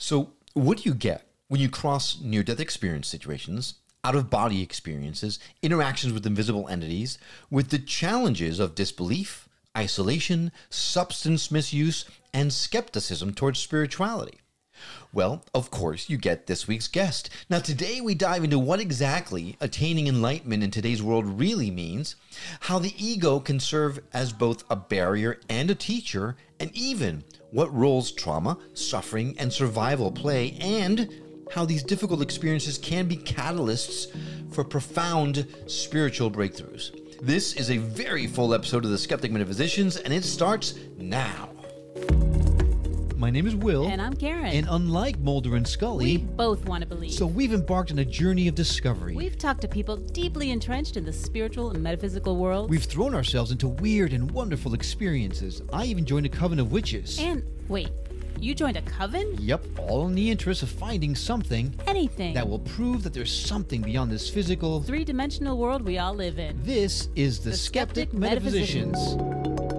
So, what do you get when you cross near death experience situations, out of body experiences, interactions with invisible entities, with the challenges of disbelief, isolation, substance misuse, and skepticism towards spirituality? Well, of course, you get this week's guest. Now, today we dive into what exactly attaining enlightenment in today's world really means, how the ego can serve as both a barrier and a teacher, and even what roles trauma, suffering, and survival play, and how these difficult experiences can be catalysts for profound spiritual breakthroughs. This is a very full episode of the Skeptic Metaphysicians, and it starts now. My name is Will. And I'm Karen. And unlike Mulder and Scully, we both want to believe. So we've embarked on a journey of discovery. We've talked to people deeply entrenched in the spiritual and metaphysical world. We've thrown ourselves into weird and wonderful experiences. I even joined a coven of witches. And wait, you joined a coven? Yep, all in the interest of finding something. Anything. That will prove that there's something beyond this physical, three dimensional world we all live in. This is the, the Skeptic, Skeptic Metaphysicians. Metaphysicians.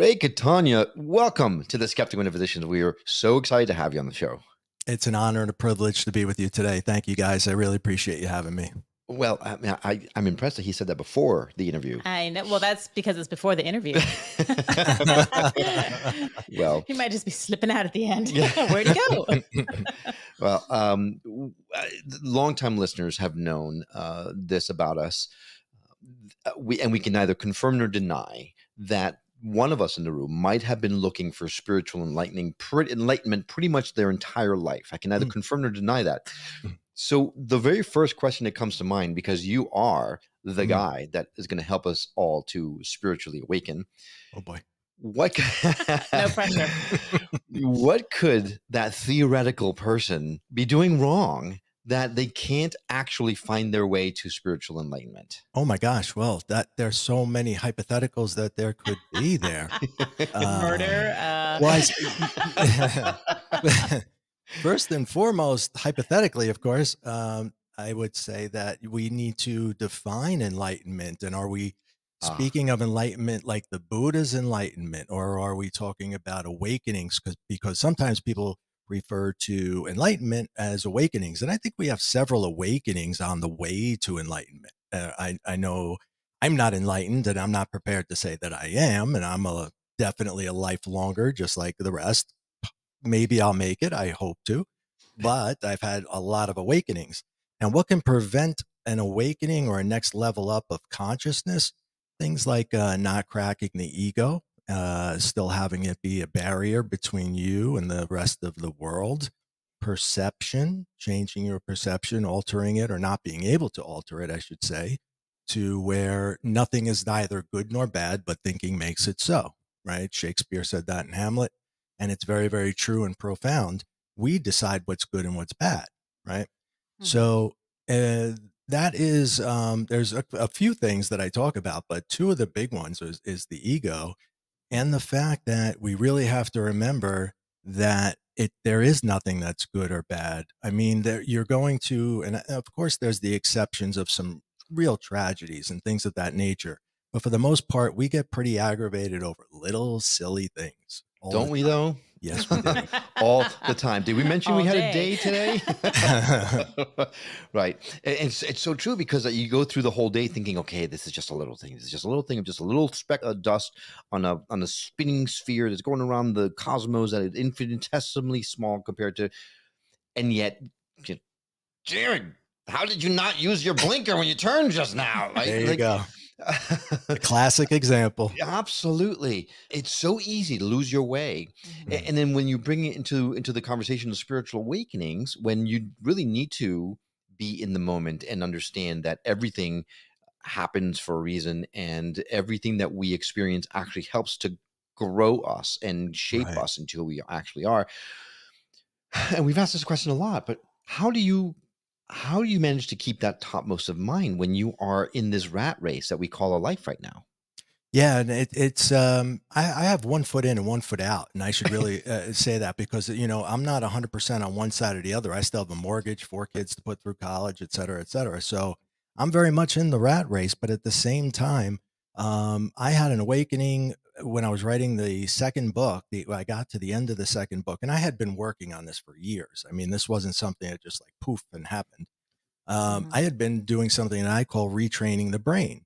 Ray Catania, welcome to the Skeptic Metaphysicians. We are so excited to have you on the show. It's an honor and a privilege to be with you today. Thank you, guys. I really appreciate you having me. Well, I, mean, I, am I'm impressed that he said that before the interview. I know. Well, that's because it's before the interview. well, he might just be slipping out at the end. Yeah. Where'd he go? well, um, uh, longtime listeners have known uh, this about us. Uh, we and we can neither confirm nor deny that one of us in the room might have been looking for spiritual enlightening, pre- enlightenment pretty much their entire life. I can neither mm. confirm nor deny that. Mm. So, the very first question that comes to mind, because you are the mm. guy that is going to help us all to spiritually awaken. Oh boy. What no pressure. what could that theoretical person be doing wrong that they can't actually find their way to spiritual enlightenment. Oh my gosh! Well, that there's so many hypotheticals that there could be there. uh, Murder. Uh... Well, I, first and foremost, hypothetically, of course, um, I would say that we need to define enlightenment, and are we? Ah. Speaking of enlightenment, like the Buddha's enlightenment, or are we talking about awakenings? Because because sometimes people refer to enlightenment as awakenings. And I think we have several awakenings on the way to enlightenment. Uh, I, I know I'm not enlightened and I'm not prepared to say that I am. And I'm a, definitely a life longer, just like the rest. Maybe I'll make it. I hope to. But I've had a lot of awakenings. And what can prevent an awakening or a next level up of consciousness? Things like uh, not cracking the ego, uh, still having it be a barrier between you and the rest of the world. Perception, changing your perception, altering it, or not being able to alter it, I should say, to where nothing is neither good nor bad, but thinking makes it so, right? Shakespeare said that in Hamlet, and it's very, very true and profound. We decide what's good and what's bad, right? Mm-hmm. So, uh, that is um, there's a, a, few things that I talk about, but two of the big ones is, is the ego and the fact that we really have to remember that it there is nothing that's good or bad. I mean, there, you're going to, and uh, of course, there's the exceptions of some real tragedies and things of that nature. But for the most part, we get pretty aggravated over little silly things. Don't we, though? Yes, we do. all the time. Did we mention all we had day. a day today? right. It's it's so true because uh, you go through the whole day thinking, okay, this is just a little thing. This is just a little thing of just a little speck of dust on a on a spinning sphere that's going around the cosmos that is infinitesimally small compared to, and yet, Jared, how did you not use your blinker when you turned just now? Like, there you like, go a classic example. Absolutely. It's so easy to lose your way. Mm-hmm. And then when you bring it into into the conversation of spiritual awakenings, when you really need to be in the moment and understand that everything happens for a reason and everything that we experience actually helps to grow us and shape right. us into who we actually are. And we've asked this question a lot, but how do you how do you manage to keep that topmost of mind when you are in this rat race that we call a life right now? Yeah, and it, it's um, I, I, have one foot in and one foot out, and I should really uh, say that because you know I'm not 100 percent on one side or the other. I still have a mortgage, four kids to put through college, et cetera, et cetera. So I'm very much in the rat race, but at the same time, Um, I had an awakening when I was writing the second book. The, I got to the end of the second book, and I had been working on this for years. I mean, this wasn't something that just like poof and happened. Um, Mhm. I had been doing something that I call retraining the brain,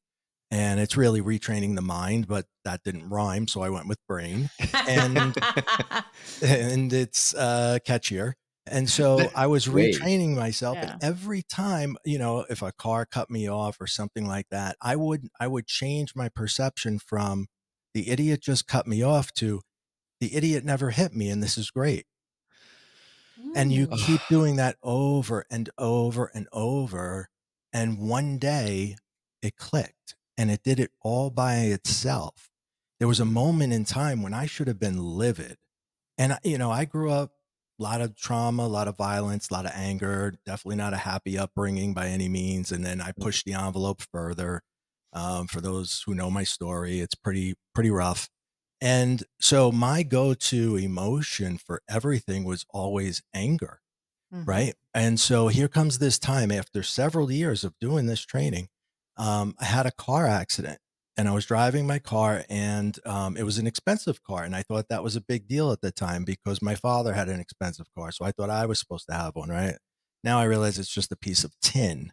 and it's really retraining the mind, but that didn't rhyme, so I went with brain, and and it's uh, catchier. And so I was retraining myself, Yeah. and every time, you know, if a car cut me off or something like that, I would I would change my perception from the idiot just cut me off to the idiot never hit me, and this is great. And you Mm. keep doing that over and over and over. And one day it clicked and it did it all by itself. There was a moment in time when I should have been livid. And, you know, I grew up a lot of trauma, a lot of violence, a lot of anger, definitely not a happy upbringing by any means. And then I pushed the envelope further. Um, for those who know my story, it's pretty, pretty rough. And so my go to emotion for everything was always anger Mhm. right? And so here comes this time after several years of doing this training. Um, I had a car accident and I was driving my car, and um, it was an expensive car. And I thought that was a big deal at the time because my father had an expensive car. So I thought I was supposed to have one, right? Now I realize it's just a piece of tin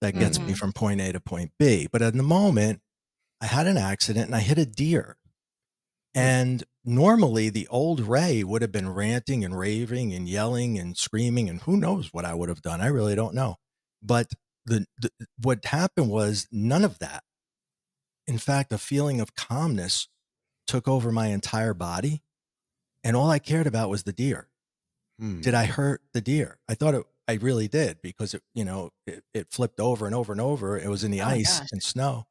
that gets me Mhm. from point A to point B. But at the moment, I had an accident and I hit a deer. And normally the old Ray would have been ranting and raving and yelling and screaming and who knows what I would have done. I really don't know. But the, the what happened was none of that. In fact, a feeling of calmness took over my entire body and all I cared about was the deer. Hmm. Did I hurt the deer? I thought it I really did because it, you know, it, it flipped over and over and over. It was in the Oh ice and snow.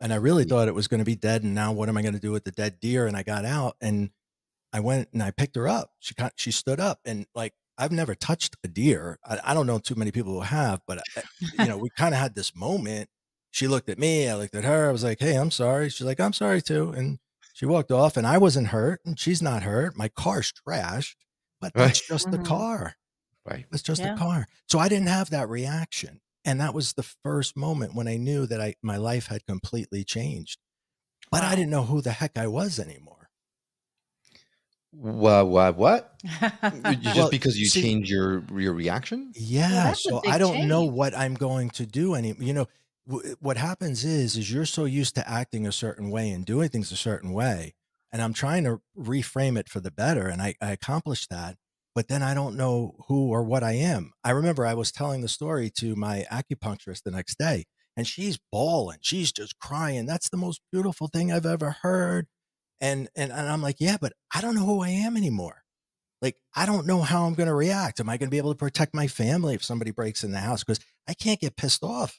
And I really thought it was going to be dead. And now what am I going to do with the dead deer? And I got out and I went and I picked her up. She got, she stood up and like, I've never touched a deer. I, I don't know too many people who have, but uh, you know, we kind of had this moment. She looked at me. I looked at her. I was like, Hey, I'm sorry. She's like, I'm sorry too. And she walked off and I wasn't hurt and she's not hurt. My car's trashed, but that's just Mhm. the car. Right. It's just Yeah. a car. So I didn't have that reaction. And that was the first moment when I knew that I my life had completely changed. But I didn't know who the heck I was anymore. What? What? What? Just Well, because you see- change your your reaction? Yeah. that's a so I don't know what I'm going to do any you know what happens is is you're so used to acting a certain way and doing things a certain way and I'm trying to reframe it for the better and I, I accomplished that but then I don't know who or what I am. I remember I was telling the story to my acupuncturist the next day and she's bawling. She's just crying. That's the most beautiful thing I've ever heard. And and, and I'm like, yeah, but I don't know who I am anymore. Like, I don't know how I'm going to react. Am I going to be able to protect my family if somebody breaks in the house? Because I can't get pissed off.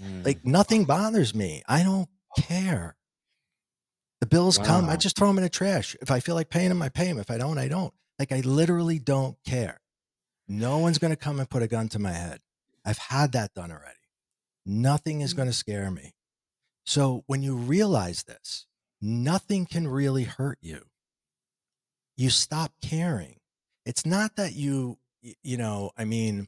Hmm. Like, nothing bothers me. I don't care. The bills come, I just throw them in the trash. If I feel like paying them, I pay them. If I don't, I don't. Like, I literally don't care. No one's going to come and put a gun to my head. I've had that done already. Nothing is Mm. going to scare me. So, when you realize this, nothing can really hurt you. You stop caring. It's not that you, you know, I mean,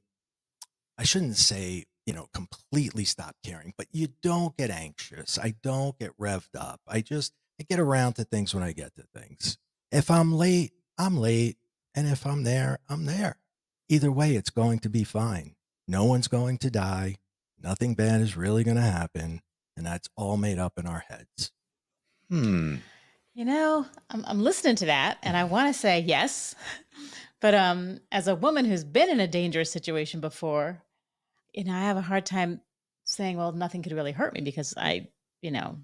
I shouldn't say, you know, completely stop caring, but you don't get anxious. I don't get revved up. I just, I get around to things when I get to things. If I'm late, I'm late. And if I'm there, I'm there. Either way, it's going to be fine. No one's going to die. Nothing bad is really going to happen. And that's all made up in our heads. Hmm. You know, I'm, I'm listening to that and I want to say yes. But um, as a woman who's been in a dangerous situation before, you know, I have a hard time saying, well, nothing could really hurt me because I, you know,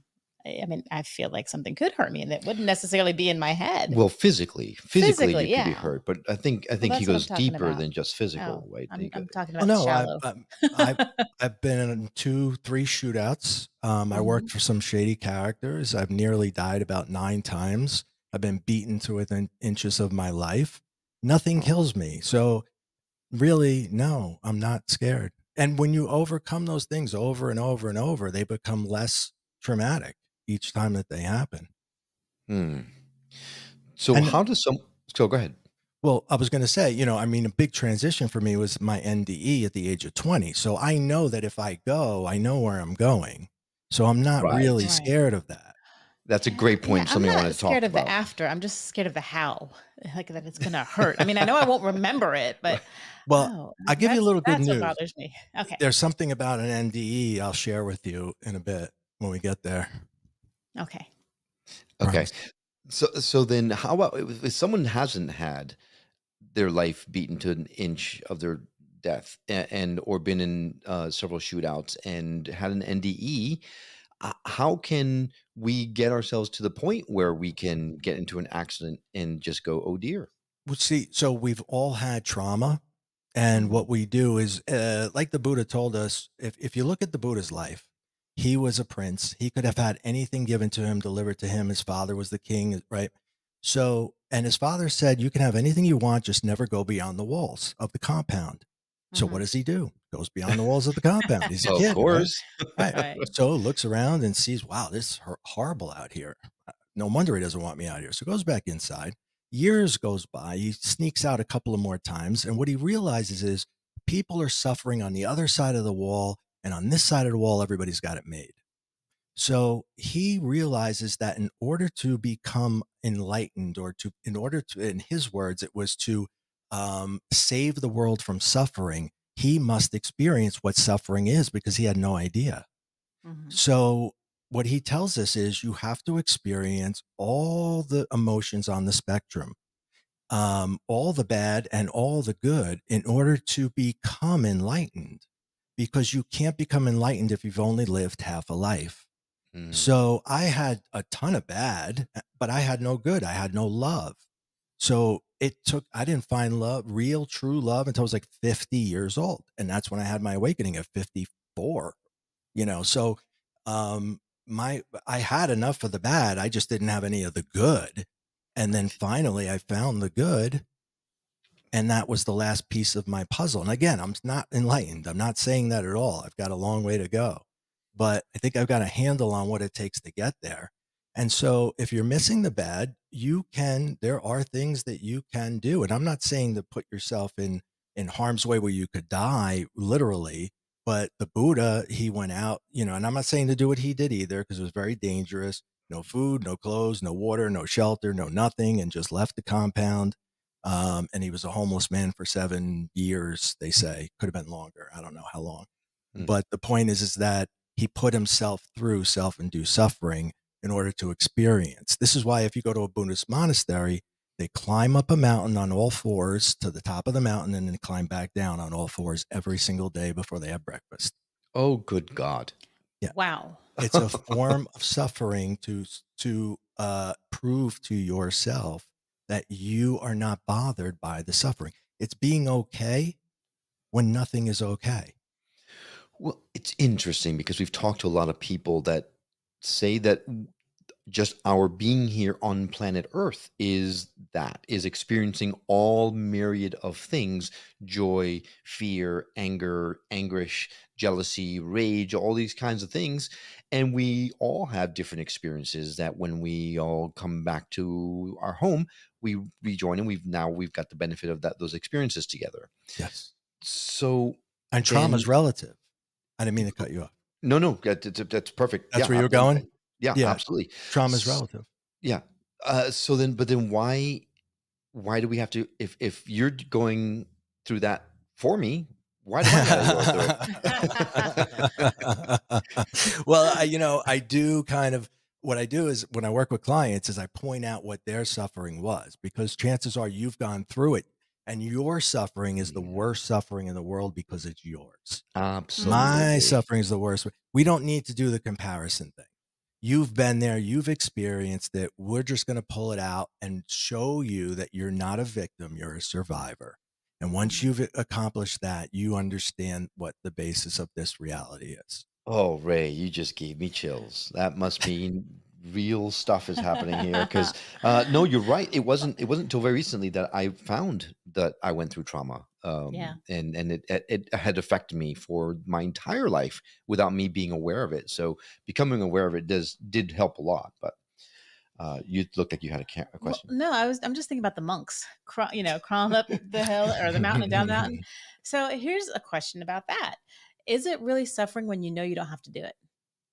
I, I mean, I feel like something could hurt me and it wouldn't necessarily be in my head. Well, physically, physically, Physically, you could be hurt, but I think I think he that's what I'm goes deeper about. than just physical. Oh, right? I'm, I'm of- talking Oh, about no, shallow. I've, I've, I've, I've been in two, three shootouts. Um, I worked for some shady characters. I've nearly died about nine times. I've been beaten to within inches of my life. Nothing kills me. So, really, no, I'm not scared. And when you overcome those things over and over and over, they become less traumatic each time that they happen. Hmm. So And- how does some? So go ahead. Well, I was going to say, you know, I mean, a big transition for me was my NDE at the age of 20. So I know that if I go, I know where I'm going. So I'm not Right. really Right. scared of that. That's a great point. Yeah, Something I'm I not wanted to talk scared of the after. I'm just scared of the how, like that it's gonna hurt. I mean, I know I won't remember it, but Well, oh, I'll give you a little good that's news. what bothers me. Okay, There's something about an NDE I'll share with you in a bit when we get there. Okay. Okay. Promise. So so then how about if if someone hasn't had their life beaten to an inch of their death and, and or been in uh, several shootouts and had an NDE, uh, how can we get ourselves to the point where we can get into an accident and just go, oh dear? Well, see, so we've all had trauma. And what we do is, uh, like the Buddha told us, if, if you look at the Buddha's life, he was a prince. He could have had anything given to him, delivered to him. His father was the king, right? So, and his father said, You can have anything you want, just never go beyond the walls of the compound. So, Mhm. what does he do? Goes beyond the walls of the compound. He's a of kid. right? course. Right. Right. So looks around and sees, wow, this is horrible out here. Uh, No wonder he doesn't want me out here. So goes back inside. Years goes by. He sneaks out a couple of more times. And what he realizes is people are suffering on the other side of the wall. And on this side of the wall, everybody's got it made. So he realizes that in order to become enlightened, or to, in order to, in his words, it was to um, save the world from suffering, he must experience what suffering is because he had no idea. Mhm. So, what he tells us is you have to experience all the emotions on the spectrum, um, all the bad and all the good, in order to become enlightened. Because you can't become enlightened if you've only lived half a life. Mm. So, I had a ton of bad, uh, but I had no good. I had no love. So, it took, I didn't find love, real, true love until I was like 50 years old. And that's when I had my awakening at 54 you know so um my i had enough of the bad i just didn't have any of the good and then finally i found the good and that was the last piece of my puzzle and again i'm not enlightened i'm not saying that at all i've got a long way to go but i think i've got a handle on what it takes to get there and so if you're missing the bad you can there are things that you can do and i'm not saying to put yourself in in harm's way where you could die literally but the buddha he went out you know and i'm not saying to do what he did either because it was very dangerous no food no clothes no water no shelter no nothing and just left the compound um, and he was a homeless man for seven years they say could have been longer i don't know how long Hmm. but the point is is that he put himself through self-induced suffering in order to experience this is why if you go to a buddhist monastery they climb up a mountain on all fours to the top of the mountain and then climb back down on all fours every single day before they have breakfast. Oh, good God. Yeah. Wow. It's a form of suffering to to uh, prove to yourself that you are not bothered by the suffering. It's being okay when nothing is okay. Well, it's interesting because we've talked to a lot of people that say that just our being here on planet Earth is that, is experiencing all myriad of things joy, fear, anger, anguish, jealousy, rage, all these kinds of things. And we all have different experiences that when we all come back to our home, we rejoin and we've now we've got the benefit of that those experiences together. Yes. So And trauma is relative. I didn't mean to cut you off. no, no, that- that's, that's perfect. That's Yeah, where you're going? Yeah, Yeah. absolutely. Trauma is relative. Yeah. Uh, so then, but then why, why do we have to? If if you're going through that for me, why do I gotta go through it? well, I, you know, I do kind of what I do is when I work with clients is I point out what their suffering was because chances are you've gone through it and your suffering is the worst suffering in the world because it's yours. Absolutely. My suffering is the worst. We don't need to do the comparison thing. You've been there, you've experienced it. We're just going to pull it out and show you that you're not a victim, you're a survivor. And once you've accomplished that, you understand what the basis of this reality is. Oh, Ray, you just gave me chills. That must mean real stuff is happening here. Because uh, no, you're right. It wasn't. It wasn't until very recently that I found that I went through trauma. Um, Yeah. And and it, it it had affected me for my entire life without me being aware of it. So becoming aware of it does did help a lot. But uh, you looked like you had a, ca- a Well, question. no, I was. I'm just thinking about the monks, you know, crawling up the hill or the mountain and down the mountain. So here's a question about that: Is it really suffering when you know you don't have to do it?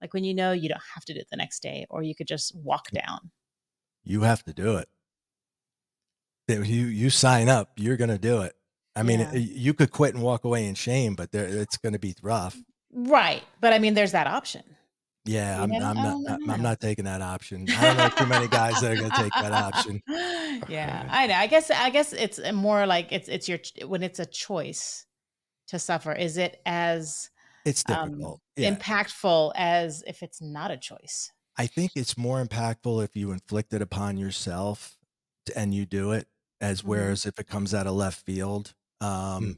Like when you know you don't have to do it the next day, or you could just walk down. You have to do it. You you sign up, you're going to do it. I mean, Yeah. you could quit and walk away in shame, but there, it's going to be rough. Right. But I mean, there's that option. Yeah, I'm. I'm not. I'm not taking that option. I don't know too many guys that are going to take that option. yeah, I know. I guess I guess it's more like it's it's your when it's a choice to suffer. Is it as It's um, difficult. yeah, impactful as if it's not a choice? I think it's more impactful if you inflict it upon yourself and you do it, as Mhm. whereas if it comes out of left field. Um, Mm.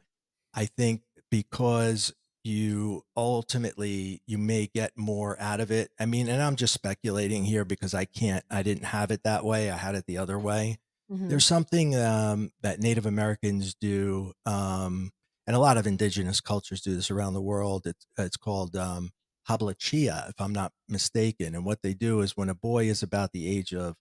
I think because you ultimately you may get more out of it. I mean, and I'm just speculating here because I can't. I didn't have it that way. I had it the other way. Mhm. There's something um, that Native Americans do, um, and a lot of indigenous cultures do this around the world. It's, it's called um, hablachia, if I'm not mistaken. And what they do is when a boy is about the age of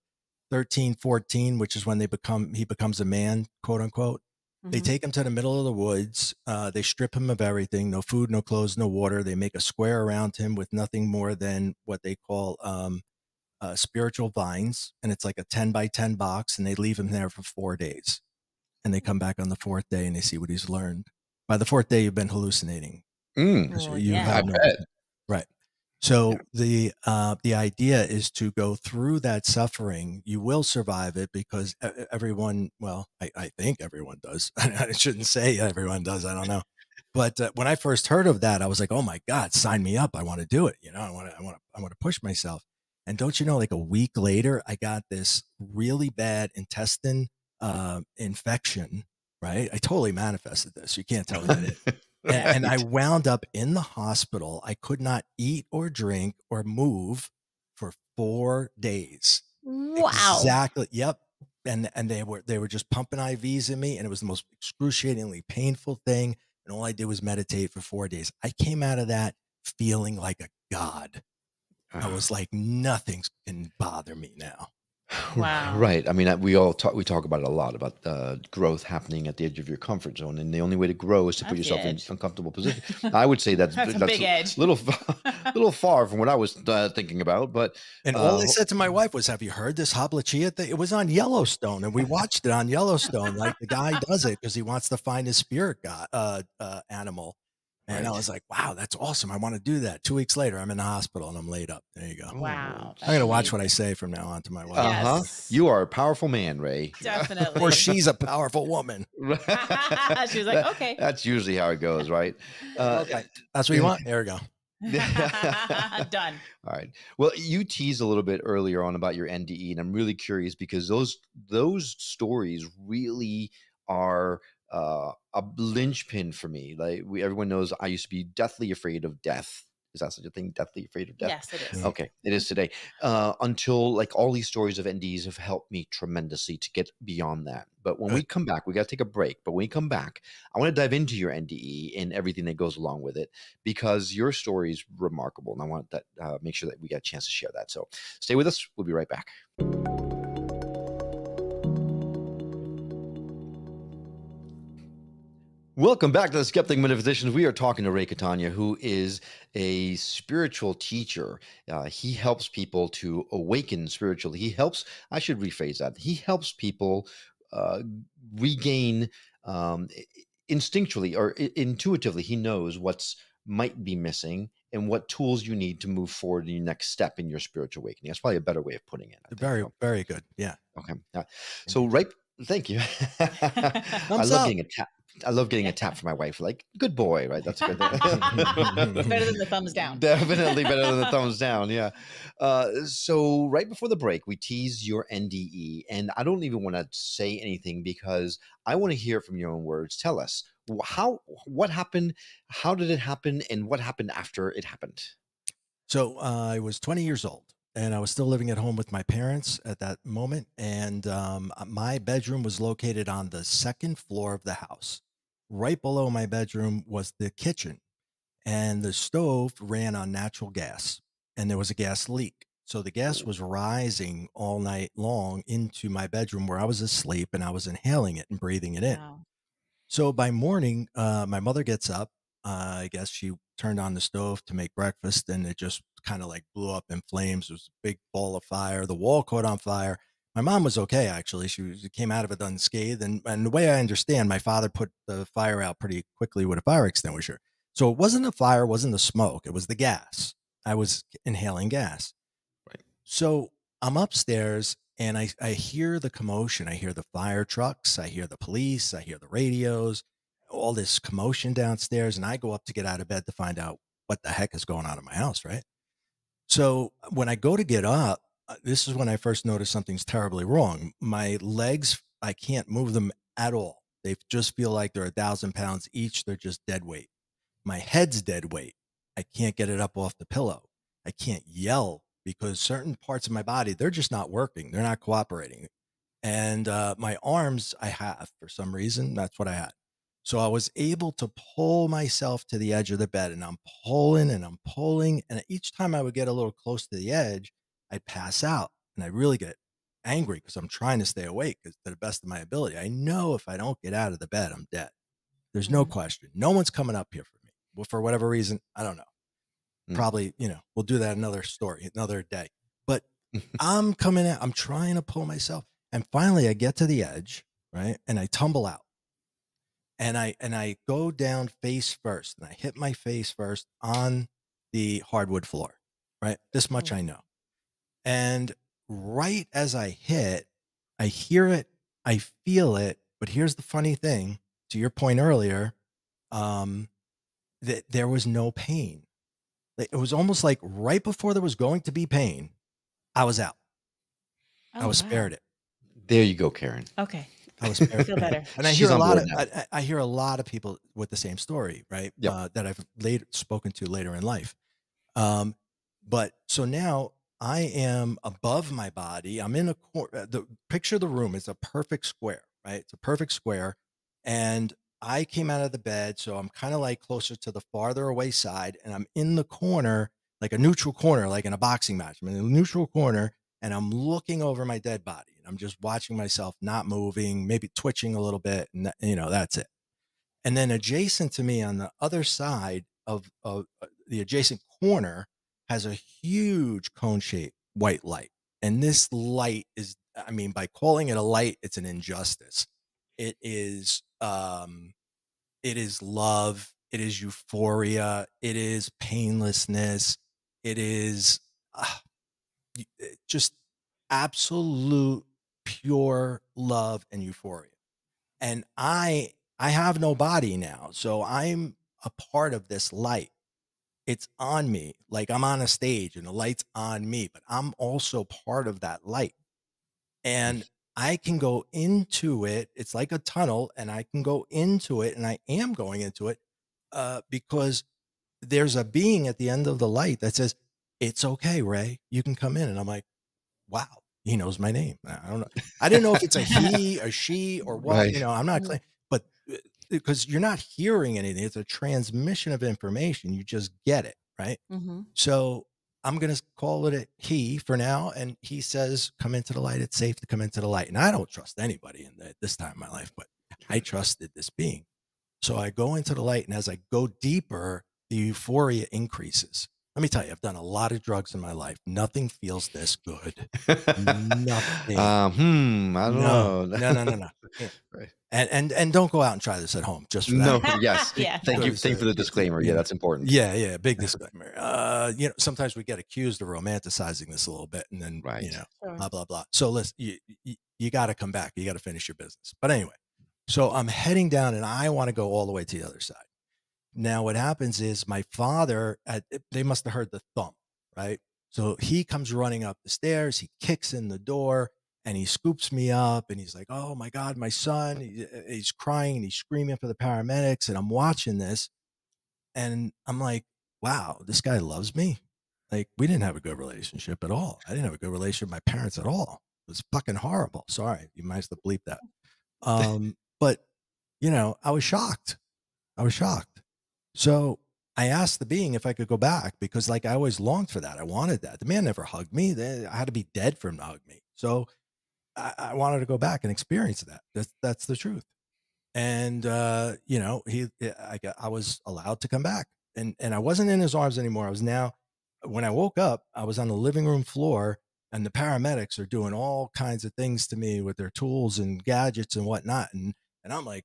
13, 14, which is when they become he becomes a man, quote unquote. They Mhm. take him to the middle of the woods. Uh, they strip him of everything no food, no clothes, no water. They make a square around him with nothing more than what they call um, uh, spiritual vines. And it's like a 10 by 10 box. And they leave him there for four days. And they come back on the fourth day and they see what he's learned. By the fourth day, you've been hallucinating. Mm, 'cause Oh, you yeah. Have no bet. Right. So the uh, the idea is to go through that suffering. You will survive it because everyone. Well, I, I think everyone does. I shouldn't say everyone does. I don't know. But uh, when I first heard of that, I was like, "Oh my God, sign me up! I want to do it. You know, I want to. I want to. I want to push myself." And don't you know, like a week later, I got this really bad intestine uh, infection. Right. I totally manifested this. You can't tell me that and, I wound up in the hospital. I could not eat or drink or move for four days. Wow. Exactly. Yep. And and they were they were just pumping IVs in me, and it was the most excruciatingly painful thing. And all I did was meditate for four days. I came out of that feeling like a god. I Uh-huh. was like, nothing can bother me now. Wow. Right. I mean, we all talk. We talk about it a lot about uh, growth happening at the edge of your comfort zone, and the only way to grow is to put That's the yourself in uncomfortable position. I would say that's That's a big edge. little, little far from what I was uh, thinking about. But And all I Uh, said to my wife was, "Have you heard this Hablachia thing? It was on Yellowstone, and we watched it on Yellowstone. Like the guy does it because he wants to find his spirit god, uh, uh, animal." And I was like, "Wow, that's awesome! I want to do that." Two weeks later, I'm in the hospital and I'm laid up. There you go. Wow. I'm gonna watch what I say from now on to my wife. uh huh. Yes. You are a powerful man, Ray. Definitely. Or she's a powerful woman. She was like, "Okay." That's usually how it goes, right? Uh, Okay. That's what you want. There we go. Done. All right. Well, you teased a little bit earlier on about your NDE, and I'm really curious because those those stories really are uh, a linchpin for me. Like we, everyone knows, I used to be deathly afraid of death. Is that such a thing? Deathly afraid of death? Yes, it is. Okay, it is today. Uh, until like all these stories of NDs have helped me tremendously to get beyond that. But when we come back, we got to take a break. But when we come back, I want to dive into your NDE and everything that goes along with it because your story is remarkable, and I want that uh, make sure that we get a chance to share that. So stay with us. We'll be right back. Welcome back to the Skeptic Metaphysicians. We are talking to Ray Catania, who is a spiritual teacher. Uh, he helps people to awaken spiritually. He helps, I should rephrase that. He helps people uh, regain um, instinctually or intuitively. He knows what's might be missing and what tools you need to move forward in your next step in your spiritual awakening. That's probably a better way of putting it. I. Very, So, very good. Yeah. okay. Uh, so right. Thank you. I love up. getting a tap. I love getting a tap from my wife. Like, good boy, right? That's a good thing. Better than the thumbs down. Definitely better than the thumbs down. Yeah. Uh, so right before the break, we tease your NDE, and I don't even want to say anything because I want to hear from your own words. Tell us how, what happened, how did it happen, and what happened after it happened. So uh, I was 20 years old and I was still living at home with my parents at that moment. And um, uh, my bedroom was located on the second floor of the house. Right below my bedroom was the kitchen, and the stove ran on natural gas, and there was a gas leak. So the gas was rising all night long into my bedroom where I was asleep and I was inhaling it and breathing it in. Wow. So by morning, uh, my mother gets up. Uh, I guess she turned on the stove to make breakfast, and it just kind of like blew up in flames. It was a big ball of fire. The wall caught on fire. My mom was okay, actually. She, was, she came out of it unscathed. And, and the way I understand, my father put the fire out pretty quickly with a fire extinguisher. So it wasn't the fire, wasn't the smoke, it was the gas. I was inhaling gas. Right. So I'm upstairs and I, I hear the commotion. I hear the fire trucks. I hear the police. I hear the radios, all this commotion downstairs. And I go up to get out of bed to find out what the heck is going on in my house, right? So when I go to get up, this is when I first noticed something's terribly wrong. My legs, I can't move them at all. They just feel like they're a thousand pounds each. They're just dead weight. My head's dead weight. I can't get it up off the pillow. I can't yell because certain parts of my body they're just not working they're not cooperating and uh, my arms i have for some reason that's what i had so i was able to pull myself to the edge of the bed and i'm pulling and i'm pulling and each time i would get a little close to the edge i'd pass out and i really get angry because i'm trying to stay awake to the best of my ability. I know if i don't get out of the bed i'm dead. There's no Mhm. question. No one's coming up here for me well, for whatever reason i don't know. Mm. probably you know we'll do that another story another day. But i'm coming out i'm trying to pull myself and finally i get to the edge right and i tumble out. And i and i go down face first and i hit my face first on the hardwood floor right? This much Oh. i know and right as i hit i hear it i feel it but here's the funny thing to your point earlier um that there was no pain it was almost like right before there was going to be pain, I was out. I Oh, was wow. spared it. There you go, Karen. Okay. I was spared. Feel better. And I She's hear a lot of. I, I I hear a lot of people with the same story, right? Yep. Uh, that I've later spoken to later in life. Um, but so now I am above my body. I'm in a corner. The picture of the room is a perfect square, right? It's a perfect square, and I came out of the bed, so I'm kind of like closer to the farther away side, and I'm in the corner, like a neutral corner, like in a boxing match. I'm in a neutral corner, and I'm looking over my dead body, and I'm just watching myself not moving, maybe twitching a little bit, and you know that's it. And then adjacent to me on the other side of, of uh, the adjacent corner has a huge cone shaped white light. And this light is, I mean, by calling it a light, it's an injustice. It is, um, it is love. It is euphoria. It is painlessness. It is uh, just absolute pure love and euphoria. And I, I have no body now. So I'm a part of this light it's on me like i'm on a stage and the light's on me but i'm also part of that light. And i can go into it it's like a tunnel and i can go into it and i am going into it uh, because there's a being at the end of the light that says it's okay ray you can come in and i'm like wow he knows my name. I don't know i didn't know if it's a he or she or what Right. you know i'm not clear but uh, because you're not hearing anything it's a transmission of information you just get it right hmm so I'm going to call it a he for now. And he says, come into the light. It's safe to come into the light. And I don't trust anybody in the, this time of my life, but I trusted this being. So I go into the light. And as I go deeper, the euphoria increases. Let me tell you, I've done a lot of drugs in my life. Nothing feels this good. Nothing. Um, hmm. I don't no, know. no, no, no, no. Yeah. Right. And, and, and don't go out and try this at home just for that. No. Yes. Yeah. Thank you. Thank you for uh, the disclaimer. Yeah, yeah. that's important. Yeah, yeah, big disclaimer. Uh, you know, sometimes we get accused of romanticizing this a little bit, and then you know, Sure. blah blah blah. So listen, you you, you got to come back. You got to finish your business. But anyway, so I'm heading down, and I want to go all the way to the other side. Now, what happens is my father, at, they must have heard the thump, right? So he comes running up the stairs. He kicks in the door and he scoops me up and he's like, "Oh my God, my son!" He- he's crying and he's screaming for the paramedics, and I'm watching this, and I'm like, "Wow, this guy loves me." Like we didn't have a good relationship at all. I didn't have a good relationship with my parents at all. It was fucking horrible. Sorry, you might have to bleep that. Um, but you know, I was shocked. I was shocked. So I asked the being if I could go back because, like, I always longed for that. I wanted that. The man never hugged me. I had to be dead for him to hug me. So I, I wanted to go back and experience that. That's that's the truth. And uh, you know, he, I got, I was allowed to come back, and and I wasn't in his arms anymore. I was now when I woke up, I was on the living room floor and the paramedics are doing all kinds of things to me with their tools and gadgets and whatnot. And, and I'm like,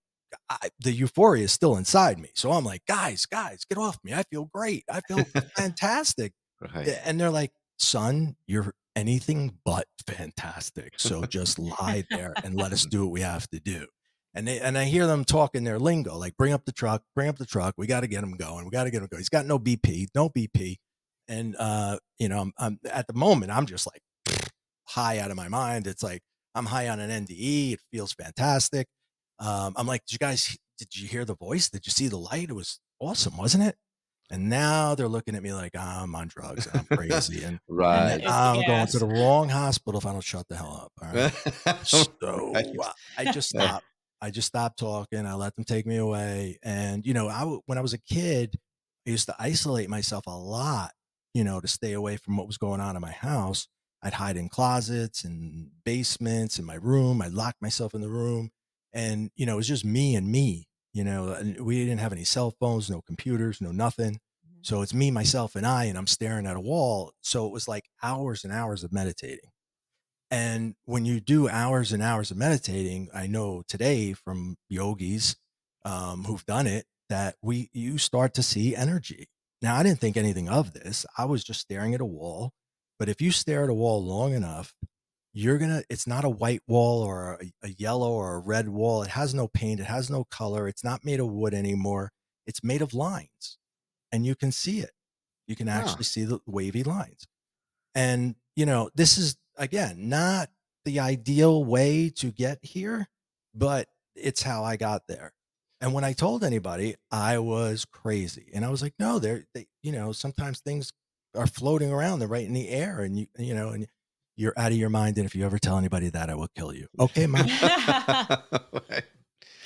I, the euphoria is still inside me. So I'm like, guys, guys, get off me. I feel great. I feel fantastic. Right. And they're like, son, you're anything but fantastic. So just lie there and let us do what we have to do. And they, and I hear them talking their lingo, like bring up the truck, bring up the truck. We got to get him going. We got to get him going. He's got no BP, no BP. And, uh, you know, I'm, I'm at the moment, I'm just like high out of my mind. It's like, I'm high on an NDE. It feels fantastic. Um, I'm like, did you guys, did you hear the voice? Did you see the light? It was awesome, wasn't it? And now they're looking at me like I'm on drugs and I'm crazy and, right. And I'm yes. going to the wrong hospital if I don't shut the hell up. All right. so right. I just stopped. I just stopped talking. I let them take me away. And you know, I when I was a kid, I used to isolate myself a lot. You know, to stay away from what was going on in my house. I'd hide in closets and basements in my room. I'd lock myself in the room, and you know, it was just me and me you know we didn't have any cell phones no computers no nothing. Mm-hmm. so it's me myself and i and i'm staring at a wall. So it was like hours and hours of meditating. And when you do hours and hours of meditating i know today from yogis um, who've done it that we you start to see energy. Now i didn't think anything of this. I was just staring at a wall. But if you stare at a wall long enough you're gonna it's not a white wall or a, a, yellow or a red wall it has no paint it has no color it's not made of wood anymore it's made of lines and you can see it. You can actually see the wavy lines. And you know this is again not the ideal way to get here but it's how i got there. And when i told anybody i was crazy and i was like no they're they you know sometimes things are floating around they're right in the air and you you know and you're out of your mind. And if you ever tell anybody that, I will kill you. Okay, mom.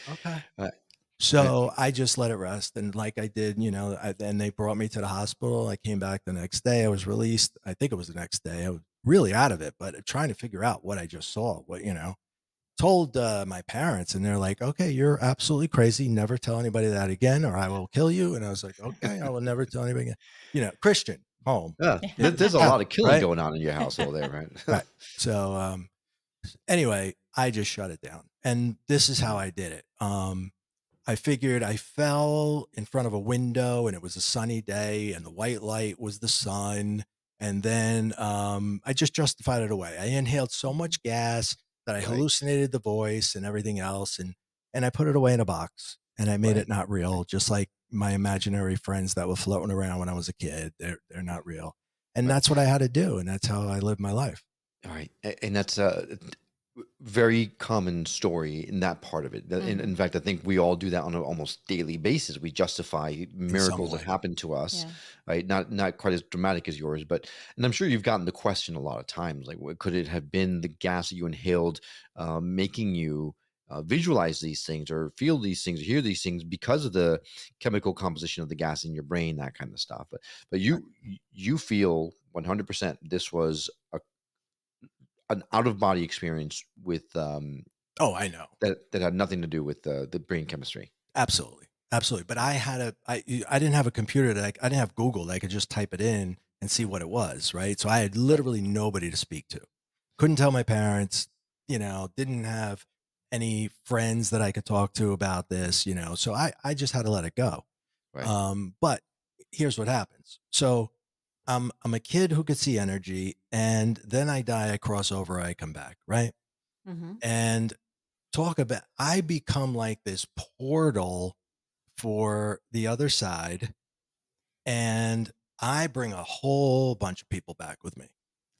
okay. Right. So I just let it rest. And like I did, you know, I, then they brought me to the hospital. I came back the next day. I was released. I think it was the next day. I was really out of it, but trying to figure out what I just saw, what, you know, told uh, my parents and they're like, okay, you're absolutely crazy. Never tell anybody that again, or I will kill you. And I was like, okay, I will never tell anybody again. You know, Christian, home. Yeah, there's a lot of killing right? going on in your household there, right? right. So, um, anyway, I just shut it down, and this is how I did it. Um, I figured I fell in front of a window, and it was a sunny day, and the white light was the sun. And then um, I just justified it away. I inhaled so much gas that I right. hallucinated the voice and everything else, and and I put it away in a box, and I made right. it not real, just like my imaginary friends that were floating around when I was a kid. They're they're not real, and that's what I had to do, and that's how I lived my life. All right, and that's a very common story in that part of it. Mm-hmm. In, in, fact, I think we all do that on an almost daily basis. We justify miracles that happen to us, yeah. right? Not not quite as dramatic as yours, but and I'm sure you've gotten the question a lot of times, like, what could it have been the gas that you inhaled, um, making you uh, visualize these things or feel these things or hear these things because of the chemical composition of the gas in your brain that kind of stuff but but you you feel 100% this was a an out of body experience with um oh i know. that that had nothing to do with the the brain chemistry. Absolutely absolutely but i had a i i didn't have a computer that I, I didn't have google that i could just type it in and see what it was right? So i had literally nobody to speak to. Couldn't tell my parents you know didn't have any friends that I could talk to about this, you know. So I I just had to let it go. Right. Um, but here's what happens. So I'm I'm a kid who could see energy, and then I die, I cross over, I come back, right? Mm-hmm. And talk about I become like this portal for the other side, and I bring a whole bunch of people back with me.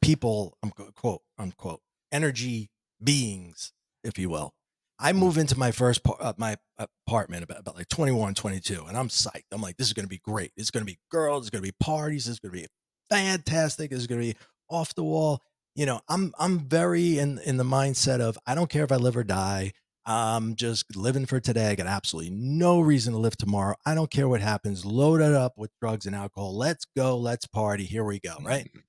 People, I'm quote unquote, energy beings if you will. I mm. move into my first par- uh, my apartment about, about like 21, 22, and I'm psyched. I'm like, this is going to be great. It's going to be girls. It's going to be parties. It's going to be fantastic. It's going to be off the wall. You know, I'm I'm very in in the mindset of I don't care if I live or die. I'm just living for today. I got absolutely no reason to live tomorrow. I don't care what happens. Load it up with drugs and alcohol. Let's go. Let's party. Here we go. Right. Mm-hmm.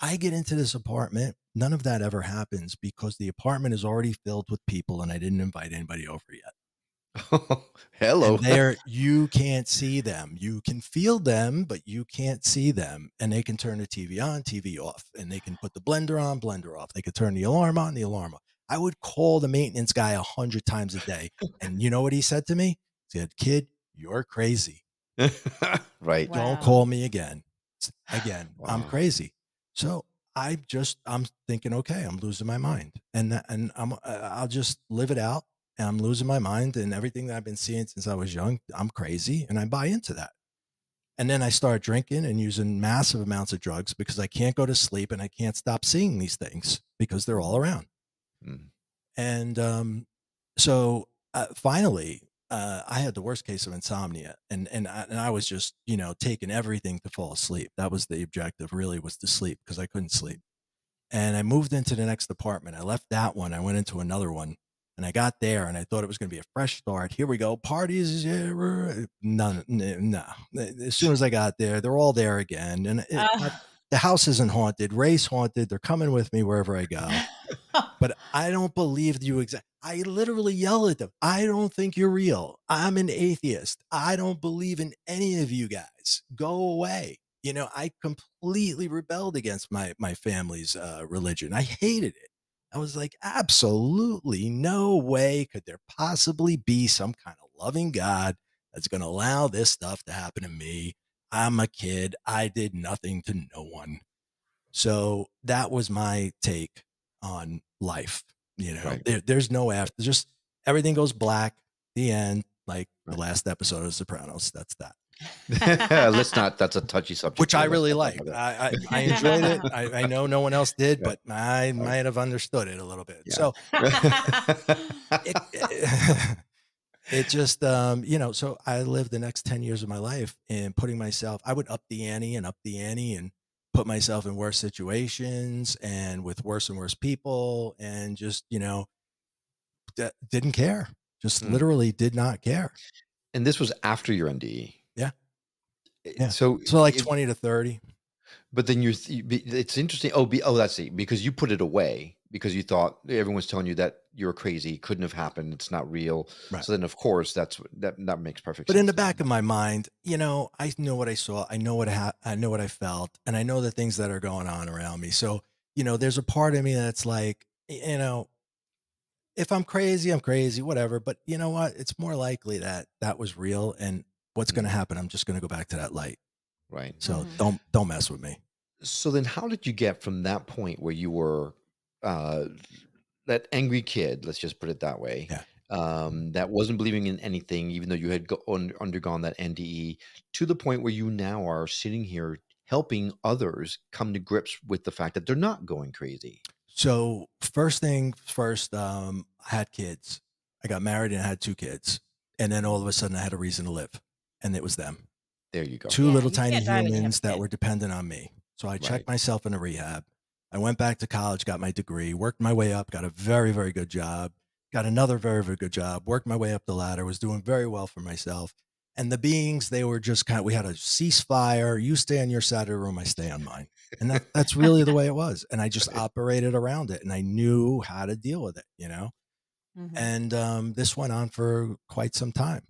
I get into this apartment None of that ever happens because the apartment is already filled with people and I didn't invite anybody over yet. Hello. And there you can't see them. You can feel them, but you can't see them. And they can turn the TV on, TV off, and they can put the blender on, blender off. They could turn the alarm on, the alarm off. I would call the maintenance guy a hundred times a day. And you know what he said to me? He said, Kid, you're crazy. right. Wow. Don't call me again. Again, I'm crazy. So I just I'm thinking, okay, I'm losing my mind, and and I'm I'll just live it out. And I'm losing my mind, and everything that I've been seeing since I was young, I'm crazy, and I buy into that. And then I start drinking and using massive amounts of drugs because I can't go to sleep and I can't stop seeing these things because they're all around. Mm. And um, so uh, finally, uh, I had the worst case of insomnia, and and I, and I was just you know taking everything to fall asleep. That was the objective, really, was to sleep because I couldn't sleep. And I moved into the next apartment. I left that one. I went into another one, and I got there, and I thought it was going to be a fresh start. Here we go, parties. yeah, None, no. As soon as I got there, they're all there again, and it, Ah. the house isn't haunted. Ray's haunted. They're coming with me wherever I go but I don't believe you exact. I literally yell at them. I don't think you're real. I'm an atheist. I don't believe in any of you guys. Go away. You know, I completely rebelled against my my family's uh, religion. I hated it. I was like, absolutely no way could there possibly be some kind of loving God that's going to allow this stuff to happen to me. I'm a kid. I did nothing to no one. So that was my take on life. You know, Right. there, there's no after, just everything goes black. The end, like the last episode of Sopranos. That's that, Let's not. That's a touchy subject. which I really like. I, I, I enjoyed it. I, I know no one else did, Right. but I might have understood it a little bit. Yeah. So it, it, it just um you know so i lived the next 10 years of my life in putting myself i would up the ante and up the ante and put myself in worse situations and with worse and worse people and just you know d- didn't care just Hmm. literally did not care and this was after your NDE. Yeah. Eh, Yeah. So so like it- 20 to 30 But then th- it's interesting. Oh, be, oh, that's it. Because you put it away because you thought everyone's telling you that you're crazy, couldn't have happened, it's not real. Right. So then, of course, that's that that makes perfect sense. but in the back of my mind you know i know what i saw i know what i ha- i know what i felt and i know the things that are going on around me so you know there's a part of me that's like you know if i'm crazy i'm crazy whatever but you know what it's more likely that that was real and what's going to happen i'm just going to go back to that light right. so Mhm. don't don't mess with me So then, how did you get from that point where you were uh, that angry kid? Let's just put it that way. Yeah. Um, that wasn't believing in anything, even though you had go- un- undergone that NDE, to the point where you now are sitting here helping others come to grips with the fact that they're not going crazy. so first thing first um i had kids i got married and i had two kids and then all of a sudden i had a reason to live and it was them There you go. two Yeah, little tiny can't die when you have humans that were dependent on me. So I checked Right. myself in a rehab. I went back to college, got my degree, worked my way up, got a very, very good job, got another very, very good job, worked my way up the ladder, was doing very well for myself. And the beings, they were just kind of, we had a ceasefire. You stay on your side of the room, I stay on mine. And that, that's really the way it was. And I just operated around it and I knew how to deal with it, you know? Mhm. and um, this went on for quite some time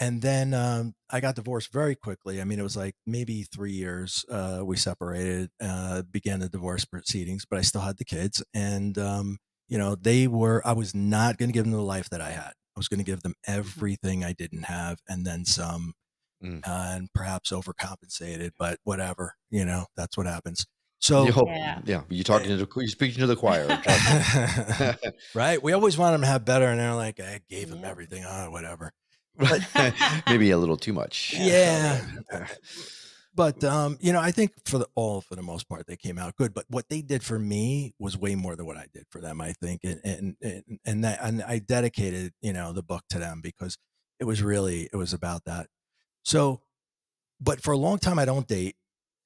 and then um, i got divorced very quickly i mean it was like maybe three years uh, we separated uh, began the divorce proceedings but i still had the kids and um, you know they were i was not going to give them the life that i had i was going to give them everything i didn't have and then some Mm. uh, and perhaps overcompensated but whatever you know that's what happens so You hope- Yeah. yeah, you're talking to the you're speaking to the choir. right we always want them to have better and they're like i gave them Yeah. everything oh, whatever Maybe a little too much. Yeah. but um, you know, I think for the all for the most part they came out good. But what they did for me was way more than what I did for them. I think, and and and, and that and I dedicated you know the book to them because it was really it was about that. So, but for a long time I don't date,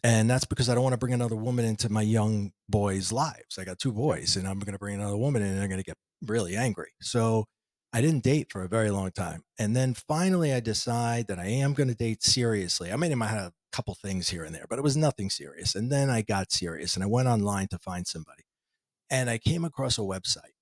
and that's because I don't want to bring another woman into my young boys' lives. I got two boys, and I'm going to bring another woman in, and they're going to get really angry. So. I didn't date for a very long time. And then finally I decide that I am going to date seriously. I mean, I might have a couple things here and there, but it was nothing serious. And then I got serious and I went online to find somebody. And I came across a website.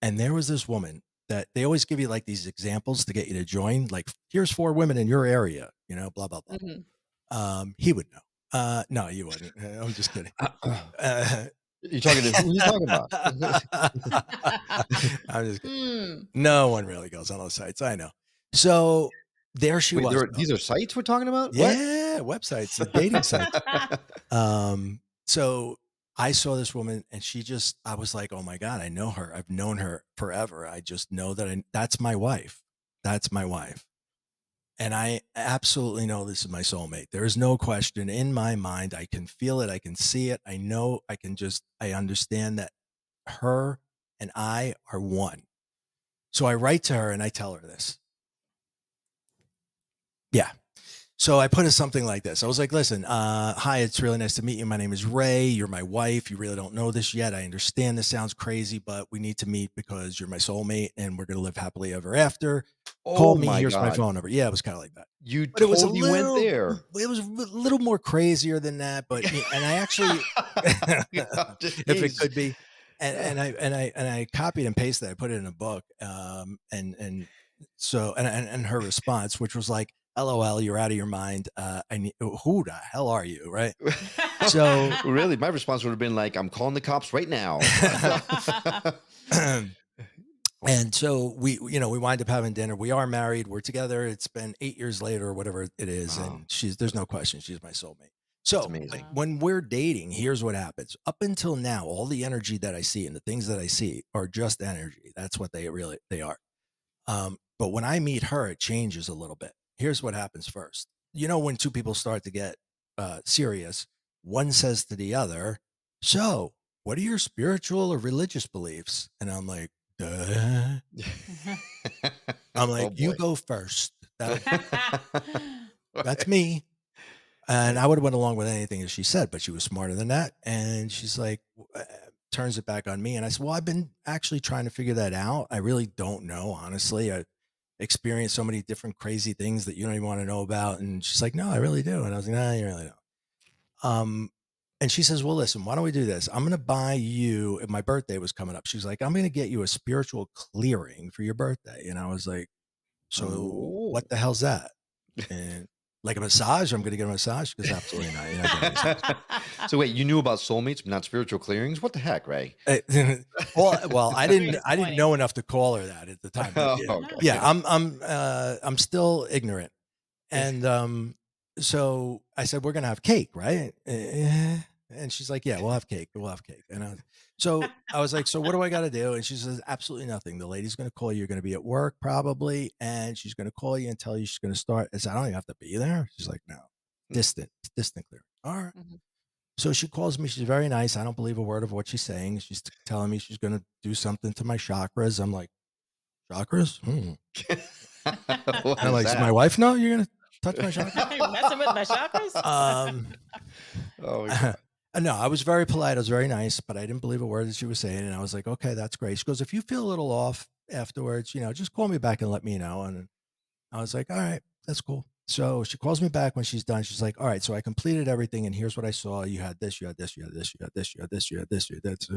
And there was this woman that they always give you like these examples to get you to join. Like, here's four women in your area, you know, blah blah blah. Mhm. Um, he would know. Uh, no, you wouldn't. Uh, I'm just kidding. Uh, You're talking to who are you talking about? I'm just kidding. Hmm. No one really goes on those sites. I know. So there she Wait, was. there are- these are sites we're talking about? yeah, websites, dating sites. Um, so I saw this woman and she just, I was like, oh my God, I know her. I've known her forever. I just know that I, that's my wife. That's my wife. And I absolutely know this is my soulmate. There is no question in my mind. I can feel it. I can see it. I know I can just, I understand that her and I are one. So I write to her and I tell her this. Yeah. So I put it something like this. I was like, listen, uh, hi, it's really nice to meet you. My name is Ray. You're my wife. You really don't know this yet. I understand this sounds crazy, but we need to meet because you're my soulmate and we're going to live happily ever after. Call Oh me. my Here's my phone number. Yeah, it was kind of like that. You But it was a little, went there. It was a little more crazier than that, but and I actually, if it could be, and, and I and I and I copied and pasted. I put it in a book, um, and and so and and, and her response, which was like, "LOL, you're out of your mind. Uh, I need who the hell are you?" Right. So really, my response would have been like, "I'm calling the cops right now." and so we you know we wind up having dinner. We are married. We're together. It's been eight years later or whatever it is Wow. and she's there's no question she's my soulmate. So amazing. when we're dating here's what happens. Up until now all the energy that i see and the things that i see are just energy. That's what they really they are. Um, but when i meet her it changes a little bit. Here's what happens first. You know when two people start to get uh, serious one says to the other so what are your spiritual or religious beliefs? And i'm like Duh. I'm like, Oh, you go first. That, that's me. And I would have went along with anything that she said, but she was smarter than that. And she's like, uh, turns it back on me. And I said, well, I've been actually trying to figure that out. I really don't know, honestly. I experienced so many different crazy things that you don't even want to know about. And she's like, no, I really do. And I was like, nah, you really don't. Um, and she says, well, listen, why don't we do this? I'm going to buy you, if my birthday was coming up, she's like, I'm going to get you a spiritual clearing for your birthday. And I was like, so Ooh. what the hell's that? And like a massage, I'm going to get a massage because absolutely not. You're not getting a massage. so wait, you knew about soulmates, but not spiritual clearings? What the heck, Ray? Uh, well, well, I didn't, I didn't know enough to call her that at the time. but yeah. Oh, okay. yeah i'm i'm uh i'm still ignorant and um so i said we're gonna have cake right? Eh, and she's like yeah we'll have cake we'll have cake. And I, so i was like so what do i gotta do? And she says absolutely nothing. The lady's gonna call you you're gonna be at work probably and she's gonna call you and tell you she's gonna start. I said i don't even have to be there. She's like no. Distant distant clear all right. Mhm. so she calls me she's very nice i don't believe a word of what she's saying she's telling me she's gonna do something to my chakras i'm like chakras? Hmm. And I'm like, "Does that? my wife know you're gonna touch my chakra? You messing with my chakras? um, Oh, uh, no, I was very polite. I was very nice, but I didn't believe a word that she was saying. And I was like, okay, that's great. She goes, if you feel a little off afterwards, you know, just call me back and let me know. And I was like, all right, that's cool. So she calls me back when she's done. She's like, all right, so I completed everything. And here's what I saw. You had this, you had this, you had this, you had this, you had this, you had this, you had this.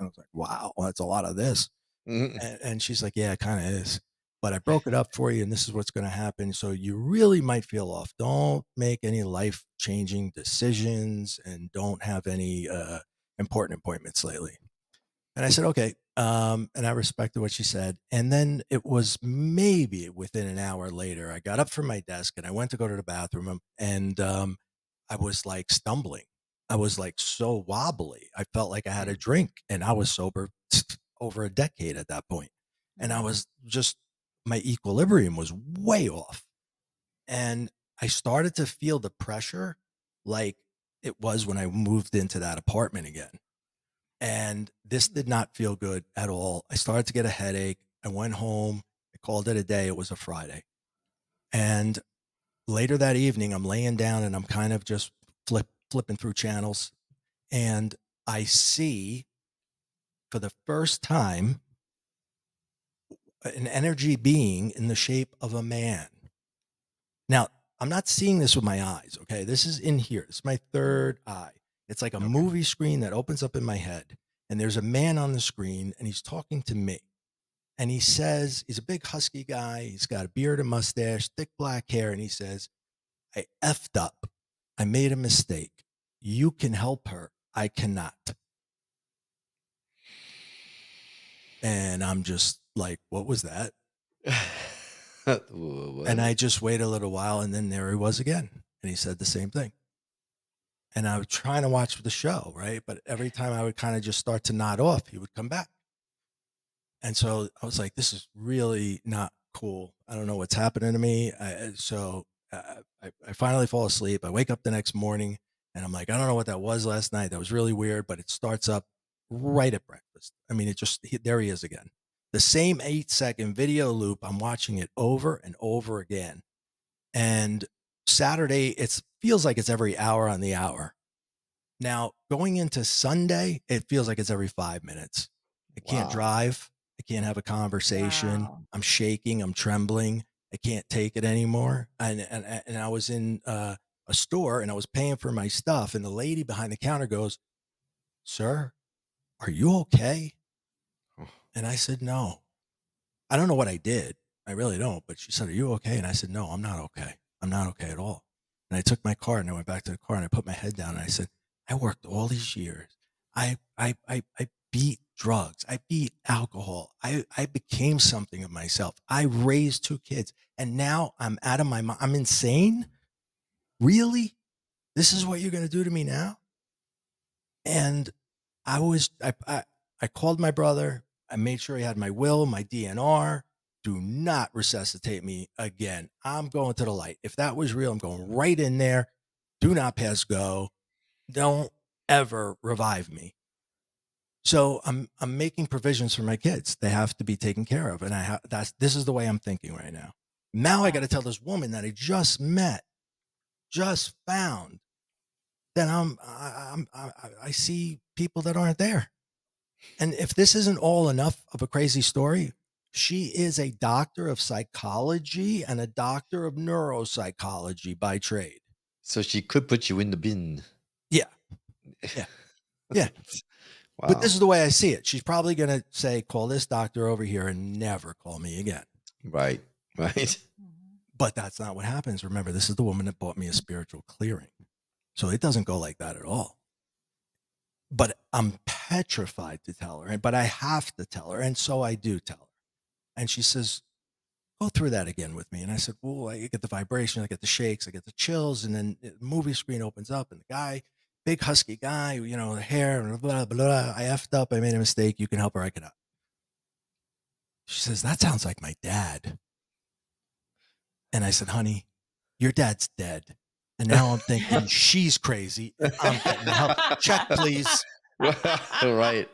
I was like, wow, that's a lot of this. Mhm. And, and she's like, yeah, it kind of is. But I broke it up for you, and this is what's going to happen. So you really might feel off. Don't make any life changing decisions and don't have any uh, important appointments lately. And I said, okay. Um, and I respected what she said. And then it was maybe within an hour later, I got up from my desk and I went to go to the bathroom and um, I was like stumbling. I was like so wobbly. I felt like I had a drink and I was sober over a decade at that point. And I was just, my equilibrium was way off. And I started to feel the pressure like it was when I moved into that apartment again. And this did not feel good at all. I started to get a headache. I went home. I called it a day. It was a Friday. And later that evening, I'm laying down and I'm kind of just flip, flipping through channels. And I see for the first time an energy being in the shape of a man. Now, I'm not seeing this with my eyes, okay? This is in here. It's my third eye. It's like a Okay. movie screen that opens up in my head, and there's a man on the screen, and he's talking to me. and he says he's a big husky guy. He's got a beard and mustache, thick black hair, and he says, "I effed up. I made a mistake. You can help her. I cannot." And I'm just like, "What was that?" and I just wait a little while, and then there he was again, and he said the same thing. And I was trying to watch the show, right? But every time I would kind of just start to nod off, he would come back. And so I was like, this is really not cool. I don't know what's happening to me. I, so I, I finally fall asleep. I wake up the next morning and I'm like, I don't know what that was last night. That was really weird, but it starts up right at breakfast. I mean, it just, there he is again. The same eight second video loop. I'm watching it over and over again. And Saturday, it feels like it's every hour on the hour. Now, going into Sunday, it feels like it's every five minutes. I can't drive. I can't have a conversation. Wow. I'm shaking. I'm trembling. I can't take it anymore. And and and I was in uh, a store and I was paying for my stuff, and the lady behind the counter goes, "Sir, are you okay?" And I said, "No." I don't know what I did. I really don't. But she said, "Are you okay?" And I said, "No, I'm not okay. I'm not okay at all." And I took my car and I went back to the car and I put my head down and I said, "I worked all these years. I I I, I beat drugs. I beat alcohol. I, I became something of myself. I raised two kids and now I'm out of my mind. I'm insane. Really? This is what you're going to do to me now? And I was, I, I, I called my brother. I made sure I had my will, my DNR. Do not resuscitate me again. I'm going to the light. If that was real, I'm going right in there. Do not pass go. Don't ever revive me. So I'm I'm making provisions for my kids. They have to be taken care of, and I have that's this is the way I'm thinking right now. Now I got to tell this woman that I just met, just found, that I'm I, I'm I, I see people that aren't there, and if this isn't all enough of a crazy story, she is a doctor of psychology and a doctor of neuropsychology by trade. So she could put you in the bin. Yeah. Yeah. Yeah. Wow. But this is the way I see it. She's probably going to say, call this doctor over here and never call me again. Right. Right. But that's not what happens. Remember, this is the woman that bought me a spiritual clearing. So it doesn't go like that at all. But I'm petrified to tell her, but I have to tell her. And so I do tell her. And she says, go through that again with me. And I said, well, I get the vibration, I get the shakes, I get the chills. And then the movie screen opens up and the guy big husky guy, you know, hair, blah, blah, blah. blah. I effed up. I made a mistake. You can help her. I cannot. She says, That sounds like my dad. And I said, Honey, your dad's dead. And now I'm thinking she's crazy. I'm getting help. Check, please. right.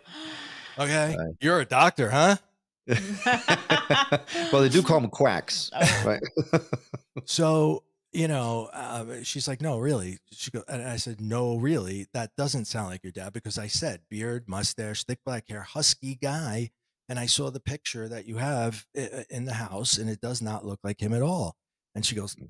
Okay. Right. You're a doctor, huh? well, they do call them quacks. Oh. Right. so you know, uh, she's like, no, really. She go, and I said, no, really. That doesn't sound like your dad because I said beard, mustache, thick black hair, husky guy, and I saw the picture that you have eh, eh, in the house, and it does not look like him at all. And she goes, hmm.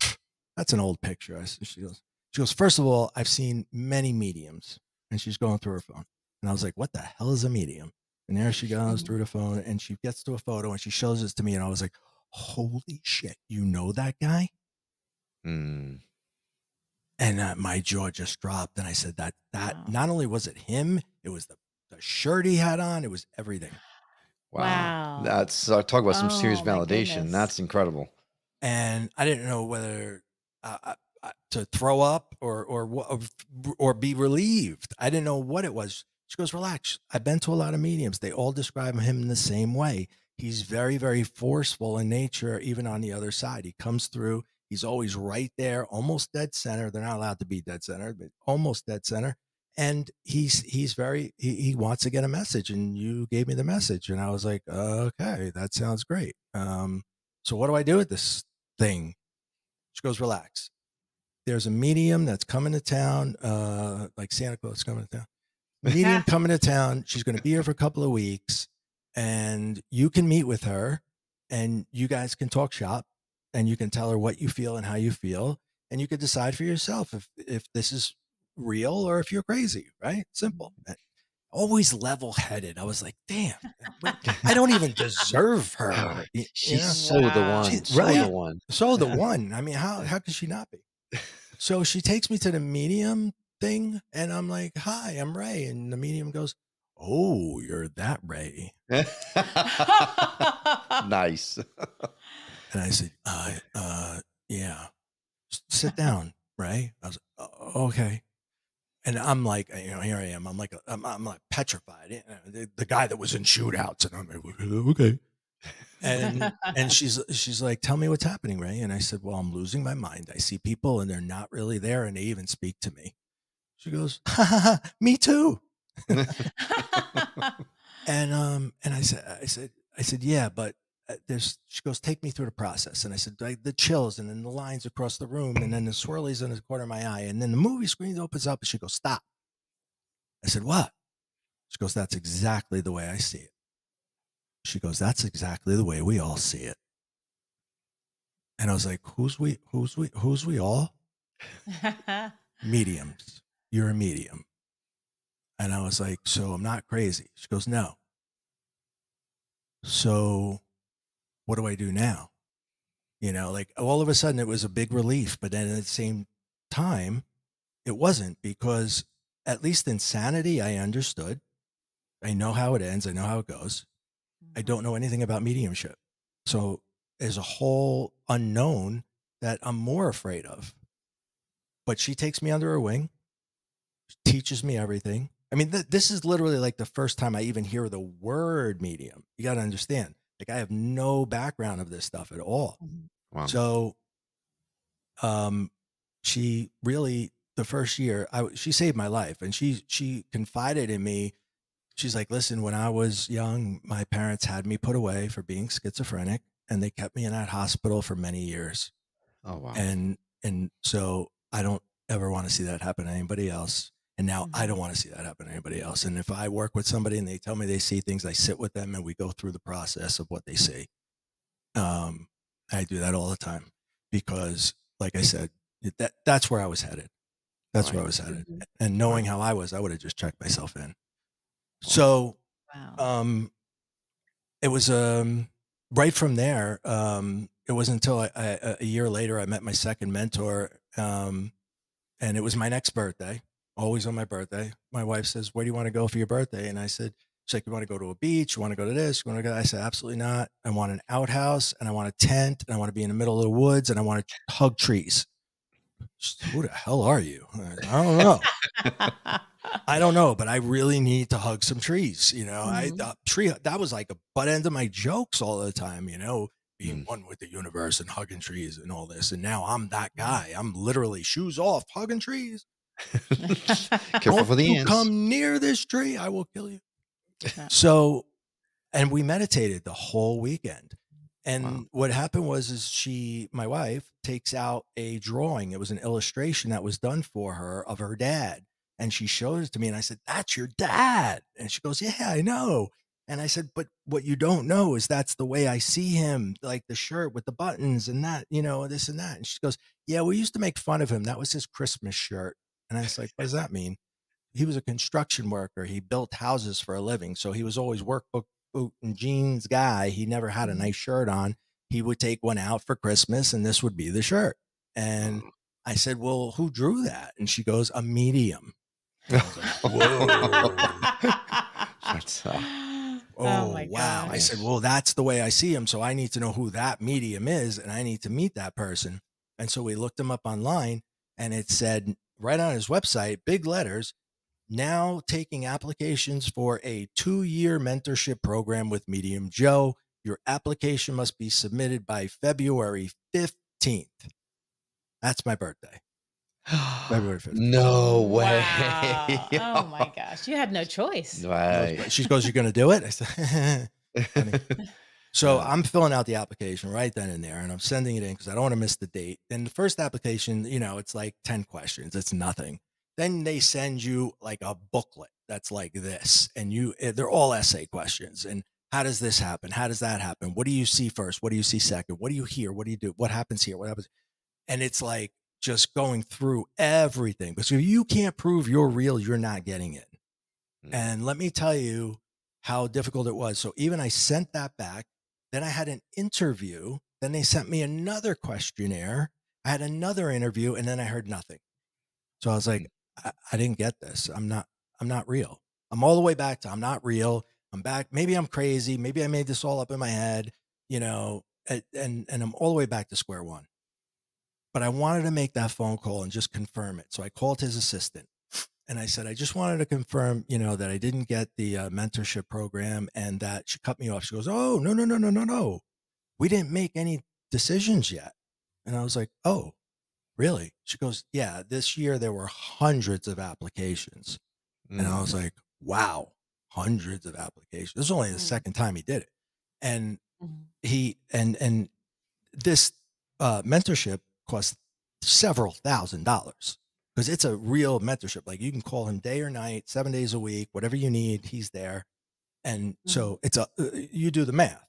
That's an old picture. I, she goes, she goes, first of all, I've seen many mediums, and she's going through her phone, and I was like, what the hell is a medium? And there she goes through the phone, and she gets to a photo, and she shows this to me, and I was like, holy shit, you know that guy? Mm. And uh, my jaw just dropped. And I said, that, that wow. not only was it him, it was the, the shirt he had on, it was everything. Wow. wow. That's, uh, talk about some oh, serious validation. That's incredible. And I didn't know whether uh, uh, uh to throw up or, or, or be relieved. I didn't know what it was. She goes, relax. I've been to a lot of mediums. They all describe him in the same way. He's very, very forceful in nature, even on the other side. He comes through He's always right there, almost dead center. They're not allowed to be dead center, but almost dead center. And he's he's very he, he wants to get a message, and you gave me the message, and I was like, okay, that sounds great. Um, so what do I do with this thing? She goes, relax. There's a medium that's coming to town, uh, like Santa Claus coming to town. Medium coming to town. She's going to be here for a couple of weeks, and you can meet with her, and you guys can talk shop and you can tell her what you feel and how you feel and you can decide for yourself if if this is real or if you're crazy right simple. Always level headed. I was like, damn, I don't even deserve her. She's know? so the one. She's, so right? the one. So the one. I mean, how how could she not be? So she takes me to the medium thing, and I'm like, "Hi, I'm Ray," and the medium goes, "Oh, you're that Ray." nice. and I said, uh, uh, yeah, sit down, Ray. I was like, oh, okay and I'm like, you know, here I am. I'm like, I'm, I'm like petrified. You know, the, the, guy that was in shootouts, and I'm like, okay. And and she's she's like, tell me what's happening, Ray. And I said, well, I'm losing my mind. I see people, and they're not really there, and they even speak to me. She goes, ha, ha, ha, me too. and um, and I said, I said, I said, yeah, but Uh, there's she goes take me through the process. And i said like the chills and then the lines across the room and then the swirlies in the corner of my eye and then the movie screen opens up. And she goes stop. I said what? She goes that's exactly the way i see it. She goes that's exactly the way we all see it. And i was like who's we who's we who's we all? Mediums. You're a medium. And i was like so i'm not crazy? She goes no. So what do I do now? You know, like all of a sudden it was a big relief, but then at the same time, it wasn't because at least insanity, I understood. I know how it ends. I know how it goes. I mm-hmm. don't know anything about mediumship. So there's a whole unknown that I'm more afraid of. But she takes me under her wing, teaches me everything. I mean, th- this is literally like the first time I even hear the word medium. You got to understand. Like I have no background of this stuff at all. Mm-hmm. Wow. So, um, she really the first year I she saved my life, and she she confided in me. She's like, listen, when I was young, my parents had me put away for being schizophrenic, and they kept me in that hospital for many years. Oh wow! And and so I don't ever want to see that happen to anybody else. And now I don't mm-hmm. want to see that happen to anybody else. And if I work with somebody and they tell me they see things, I sit with them and we go through the process of what they see. Um, I do that all the time because, like I said, that that's where I was headed. That's right. where I was headed. Mm-hmm. And knowing how I was, I would have just checked myself in. So, wow. um, it was um, right from there. Um, it wasn't until I, I, a year later I met my second mentor, um, and it was my next birthday always on my birthday. My wife says, Where do you want to go for your birthday? And I said, She's like, You want to go to a beach? You want to go to this? You want to go? I said, Absolutely not. I want an outhouse and I want a tent and I want to be in the middle of the woods and I want to hug trees. Said, Who the hell are you? I don't know. I don't know, but I really need to hug some trees. You know, mm-hmm. I uh, tree that was like a butt end of my jokes all the time. You know, being mm. one with the universe and hugging trees and all this. And now I'm that guy. I'm literally shoes off, hugging trees. Careful for the you ants. Come near this tree, I will kill you. so, and we meditated the whole weekend. And wow. what happened was, is she, my wife, takes out a drawing. It was an illustration that was done for her of her dad, and she showed it to me. And I said, "That's your dad." And she goes, "Yeah, I know." And I said, "But what you don't know is that's the way I see him, like the shirt with the buttons and that, you know, this and that." And she goes, "Yeah, we used to make fun of him. That was his Christmas shirt." And I was like, what does that mean? He was a construction worker. He built houses for a living. So he was always workbook, boot, and jeans guy. He never had a mm-hmm. nice shirt on. He would take one out for Christmas and this would be the shirt. And mm. I said, well, who drew that? And she goes, a medium. Like, Whoa. That's, uh, oh, oh wow. I said, well, that's the way I see him. So I need to know who that medium is and I need to meet that person. And so we looked him up online and it said right on his website, big letters, now taking applications for a two year mentorship program with Medium Joe. Your application must be submitted by February 15th. That's my birthday. February 15th. No way. Wow. oh my gosh. You had no choice. Right. She goes, You're going to do it? I said, So. I'm filling out the application right then and there, and I'm sending it in because I don't want to miss the date. Then the first application, you know, it's like 10 questions, it's nothing. Then they send you like a booklet that's like this, and you, eh, they're all essay questions. And how does this happen? How does that happen? What do you see first? What do you see second? What do you hear? What do you do? What happens here? What happens? And it's like just going through everything because if you can't prove you're real, you're not getting it. Mm. And let me tell you how difficult it was. So even I sent that back. Then I had an interview. Then they sent me another questionnaire. I had another interview, and then I heard nothing. So I was like, mm. I, I didn't get this. I'm not. I'm not real. I'm all the way back to I'm not real. I'm back. Maybe I'm crazy. Maybe I made this all up in my head. You know, and and, and I'm all the way back to square one. But I wanted to make that phone call and just confirm it. So I called his assistant and I said, I just wanted to confirm, you know, that I didn't get the uh, mentorship program and that she cut me off. She goes, Oh, no, no, no, no, no, no. We didn't make any decisions yet. And I was like, Oh, really? She goes, Yeah, this year there were hundreds of applications. Mm-hmm. And I was mm. like, Wow, hundreds of applications. This is only the mm-hmm. second time he did it. And mm-hmm. he, and, and this uh, mentorship cost several thousand dollars because it's a real mentorship. Like you can call him day or night, seven days a week, whatever you need, he's there. And mm-hmm. so it's a uh, you do the math,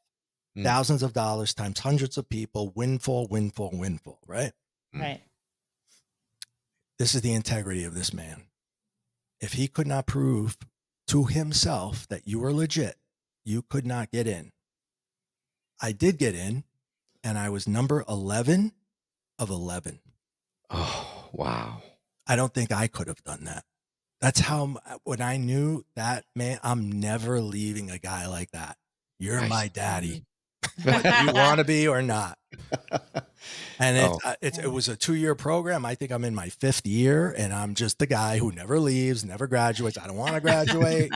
mm-hmm. thousands of dollars times hundreds of people, windfall, windfall, windfall, right? Mm. Right. This is the integrity of this man. If he could not prove to himself that you were legit, you could not get in. I did get in, and I was number 11 of 11. Oh, wow. I don't think I could have done that. That's how uh, when I knew that man, I'm never leaving a guy like that. You're nice. my daddy. you want to be or not. And it, oh. uh, it, it was a two year program. I think I'm in my fifth year, and I'm just the guy who never leaves, never graduates. I don't want to graduate.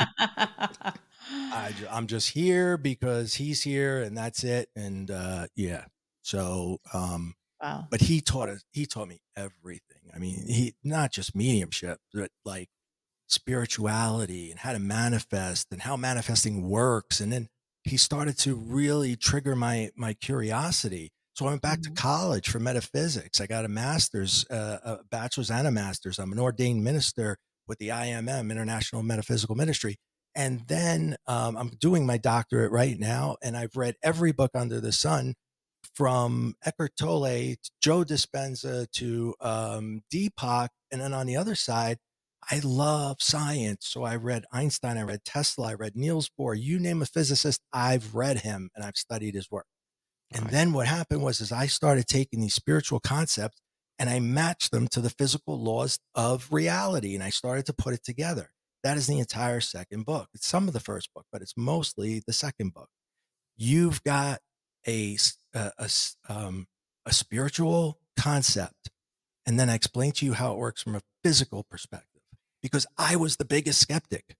I, am just here because he's here, and that's it. And uh, yeah, so um, wow. But he taught us. He taught me everything I mean, he not just mediumship, but like spirituality and how to manifest and how manifesting works. And then he started to really trigger my my curiosity. So I went back mm-hmm. to college for metaphysics. I got a master's, uh, a bachelor's and a master's. I'm an ordained minister with the IMM, International Metaphysical Ministry. And then um, I'm doing my doctorate right now, and I've read every book under the sun from Eckhart Tolle to Joe Dispenza to um, Deepak. And then on the other side, I love science. So I read Einstein, I read Tesla, I read Niels Bohr. You name a physicist, I've read him and I've studied his work. And right. then what happened was is I started taking these spiritual concepts and I matched them to the physical laws of reality and I started to put it together. That is the entire second book. It's some of the first book, but it's mostly the second book. You've got a a, a, um, a spiritual concept, and then I explain to you how it works from a physical perspective. Because I was the biggest skeptic.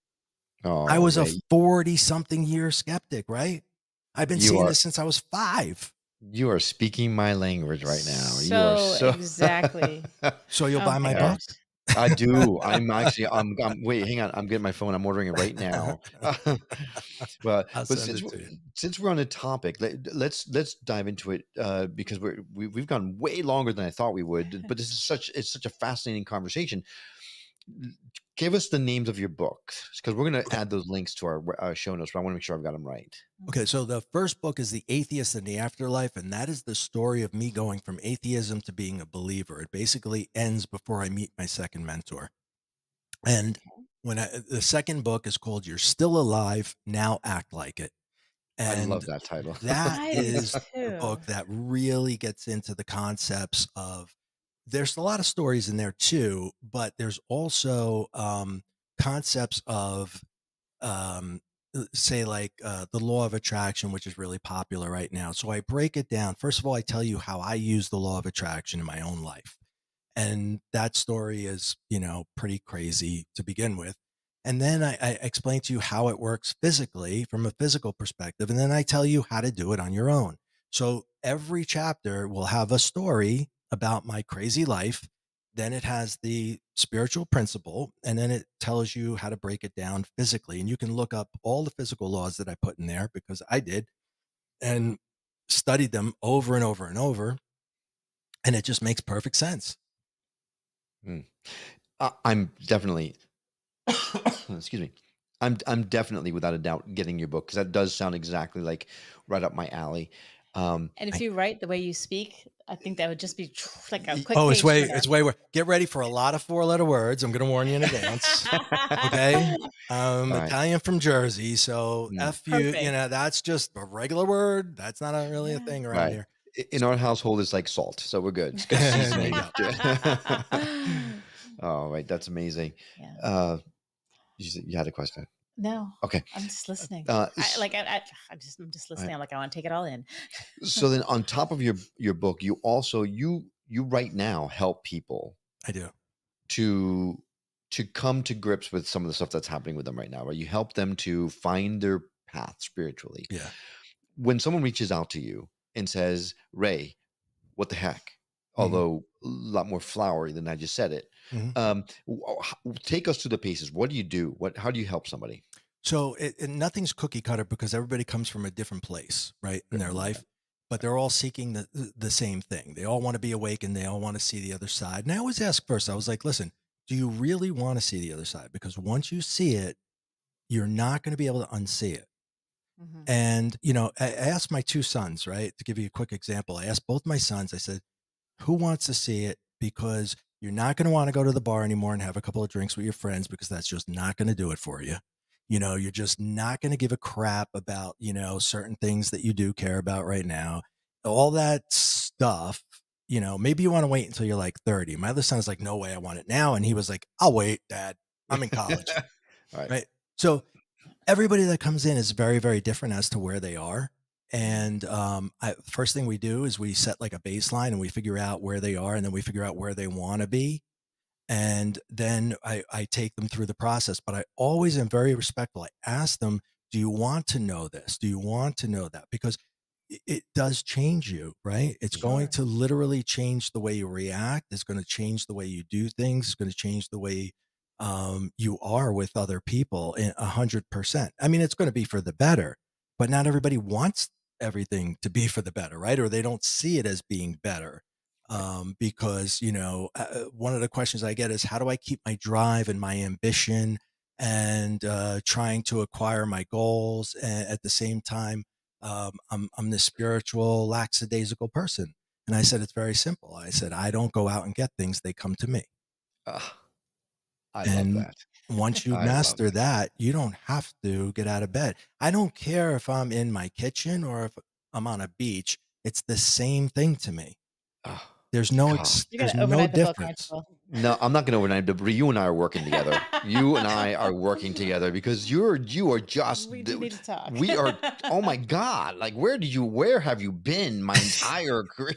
Oh, I was a 40 something year skeptic, right? I've been seeing are, this since I was five. You are speaking my language right now. So, you are so exactly. so you'll buy my book? I do. I'm actually. I'm, I'm. Wait, hang on. I'm getting my phone. I'm ordering it right now. but but since, since we're on a topic, let, us let's, let's dive into it uh, because we're we, we've gone way longer than I thought we would. But this is such it's such a fascinating conversation give us the names of your books because we're going to add those links to our, our, show notes but i want to make sure i've got them right. Okay so the first book is the atheist in the afterlife and that is the story of me going from atheism to being a believer. It basically ends before i meet my second mentor. And when I, the second book is called you're still alive now act like it. And I love that title. that is a book that really gets into the concepts of there's a lot of stories in there too, but there's also um, concepts of, um, say, like uh, the law of attraction, which is really popular right now. So I break it down. First of all, I tell you how I use the law of attraction in my own life. And that story is, you know, pretty crazy to begin with. And then I, I explain to you how it works physically from a physical perspective. And then I tell you how to do it on your own. So every chapter will have a story about my crazy life. Then it has the spiritual principle, and then it tells you how to break it down physically. And you can look up all the physical laws that I put in there because I did and studied them over and over and over. And it just makes perfect sense. Mm. Uh, I'm definitely, excuse me. I'm I'm definitely without a doubt getting your book because that does sound exactly like right up my alley. Um, and if I, you write the way you speak, I think that would just be like a quick. Oh, it's way, it's way. wor- Get ready for a lot of four-letter words. I'm going to warn you in advance. okay, um, All right. Italian from Jersey, so Mm. f you. Perfect. You know, that's just a regular word. That's not a, really a thing around Right. here. In our household, it's like salt, so we're good. It's good There you go. oh, right, that's amazing. yeah. Uh, you, you had a question. No. Okay. I'm just listening. Uh, I, s- like I, I, I'm just, I'm just listening. I'm like, I want to take it all in. so then, on top of your your book, you also you you right now help people I do. to to come to grips with some of the stuff that's happening with them right now right you help them to find their path spiritually Yeah. when someone reaches out to you and says ray what the heck Mhm. although a lot more flowery than i just said it Mhm. um take us through the pieces. what do you do what how do you help somebody So it, nothing's cookie cutter because everybody comes from a different place, right, in their Mhm. life. But they're all seeking the the- same thing. They all want to be awakened. They all want to see the other side. And I always ask first. I was like, listen, do you really want to see the other side? Because once you see it, you're not going to be able to unsee it. Mhm. And you know, I asked my two sons, right, to give you a quick example. I asked both my sons. I said, who wants to see it? Because you're not going to want to go to the bar anymore and have a couple of drinks with your friends because that's just not going to do it for you. You know you're just not going to give a crap about you know certain things that you do care about right now. All that stuff you know maybe you want to wait until you're like 30 my other son's like no way i want it now. And he was like i'll wait dad. I'm in college. Right. Right? So everybody that comes in is very very different as to where they are and um I, first thing we do is we set like a baseline and we figure out where they are and then we figure out where they want to be and then I, I take them through the process but i always am very respectful. I ask them do you want to know this? Do you want to know that? Because it, does change you right? It's going to literally change the way you react it's going to change the way you do things it's going to change the way um, you are with other people in a hundred percent. I mean it's going to be for the better but not everybody wants everything to be for the better right? Or they don't see it as being better um, because you know uh, one of the questions I get is how do I keep my drive and my ambition and uh, trying to acquire my goals? And at the same time um, I'm I'm this spiritual lackadaisical person and I said it's very simple. I said I don't go out and get things they come to me. Ah, i And- love that once you master that you don't have to get out of bed. I don't care if I'm in my kitchen or if I'm on a beach it's the same thing to me. Ah, there's no ex- there's no overnight the book, aren't difference no i'm not gonna overnight but you and i are working together. You and i are working together because you're you are just We do need to talk. we are oh my god like where did you where have you been my entire career?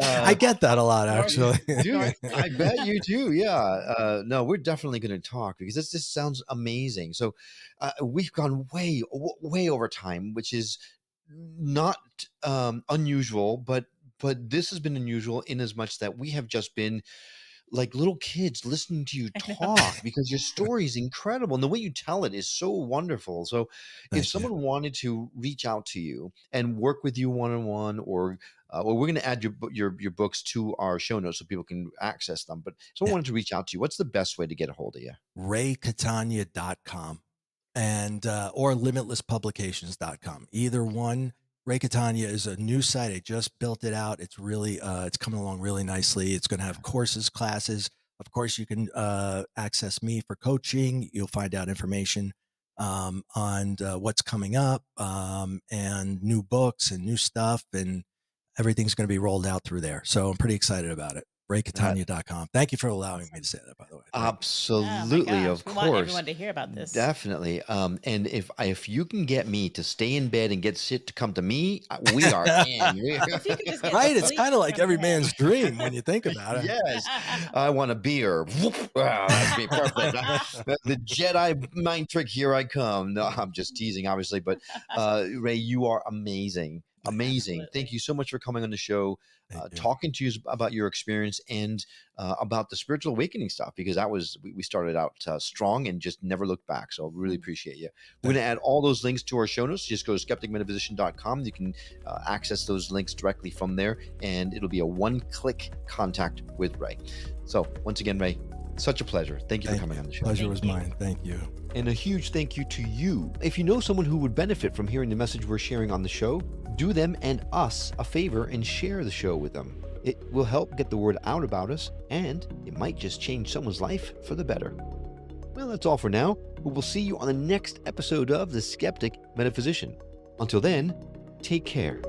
I get that a lot actually. dude i bet you do yeah uh no we're definitely going to talk because this just sounds amazing. So uh, we've gone way way over time which is not um unusual but but this has been unusual in as much that we have just been like little kids listening to you talk because your story is incredible and the way you tell it is so wonderful. So, Thank if you. someone wanted to reach out to you and work with you one on one, or uh, well, we're going to add your your your books to our show notes so people can access them. But someone Yeah. wanted to reach out to you, what's the best way to get a hold of you? raycatania.com and uh, or limitlesspublications.com. Either one. Ray Catania is a new site. I just built it out. It's really uh, it's coming along really nicely. It's going to have courses, classes. Of course, you can uh, access me for coaching. You'll find out information um, on uh, what's coming up um, and new books and new stuff, and everything's going to be rolled out through there. So I'm pretty excited about it. RayCatania.com. Thank you for allowing me to say that, by the way. Thank. Absolutely, oh of gosh, we want everyone to hear about this. Definitely. Um, and if if you can get me to stay in bed and get shit to come to me, uh, we are in. We- If you could just get right? It's kind of like every bed. man's dream when you think about it. yes. I want a beer. Wow, that'd be perfect. the, the Jedi mind trick. Here I come. No, I'm just teasing, obviously. But uh, Ray, you are amazing. Amazing. Absolutely. Thank you so much for coming on the show, uh, you. talking to us about your experience and uh, about the spiritual awakening stuff, because that was, we, we started out uh, strong and just never looked back. So I really Mm. appreciate you. We're going to add all those links to our show notes. Just go to skepticmetaphysician.com. You can uh, access those links directly from there, and it'll be a one click contact with Ray. So, once again, Ray, Such a pleasure. Thank you Thank for coming you. on the show. Pleasure Thank was you. mine. Thank you. And a huge thank you to you. If you know someone who would benefit from hearing the message we're sharing on the show, do them and us a favor and share the show with them. It will help get the word out about us, and it might just change someone's life for the better. Well, that's all for now, we'll see you on the next episode of The Skeptic Metaphysician. Until then, take care.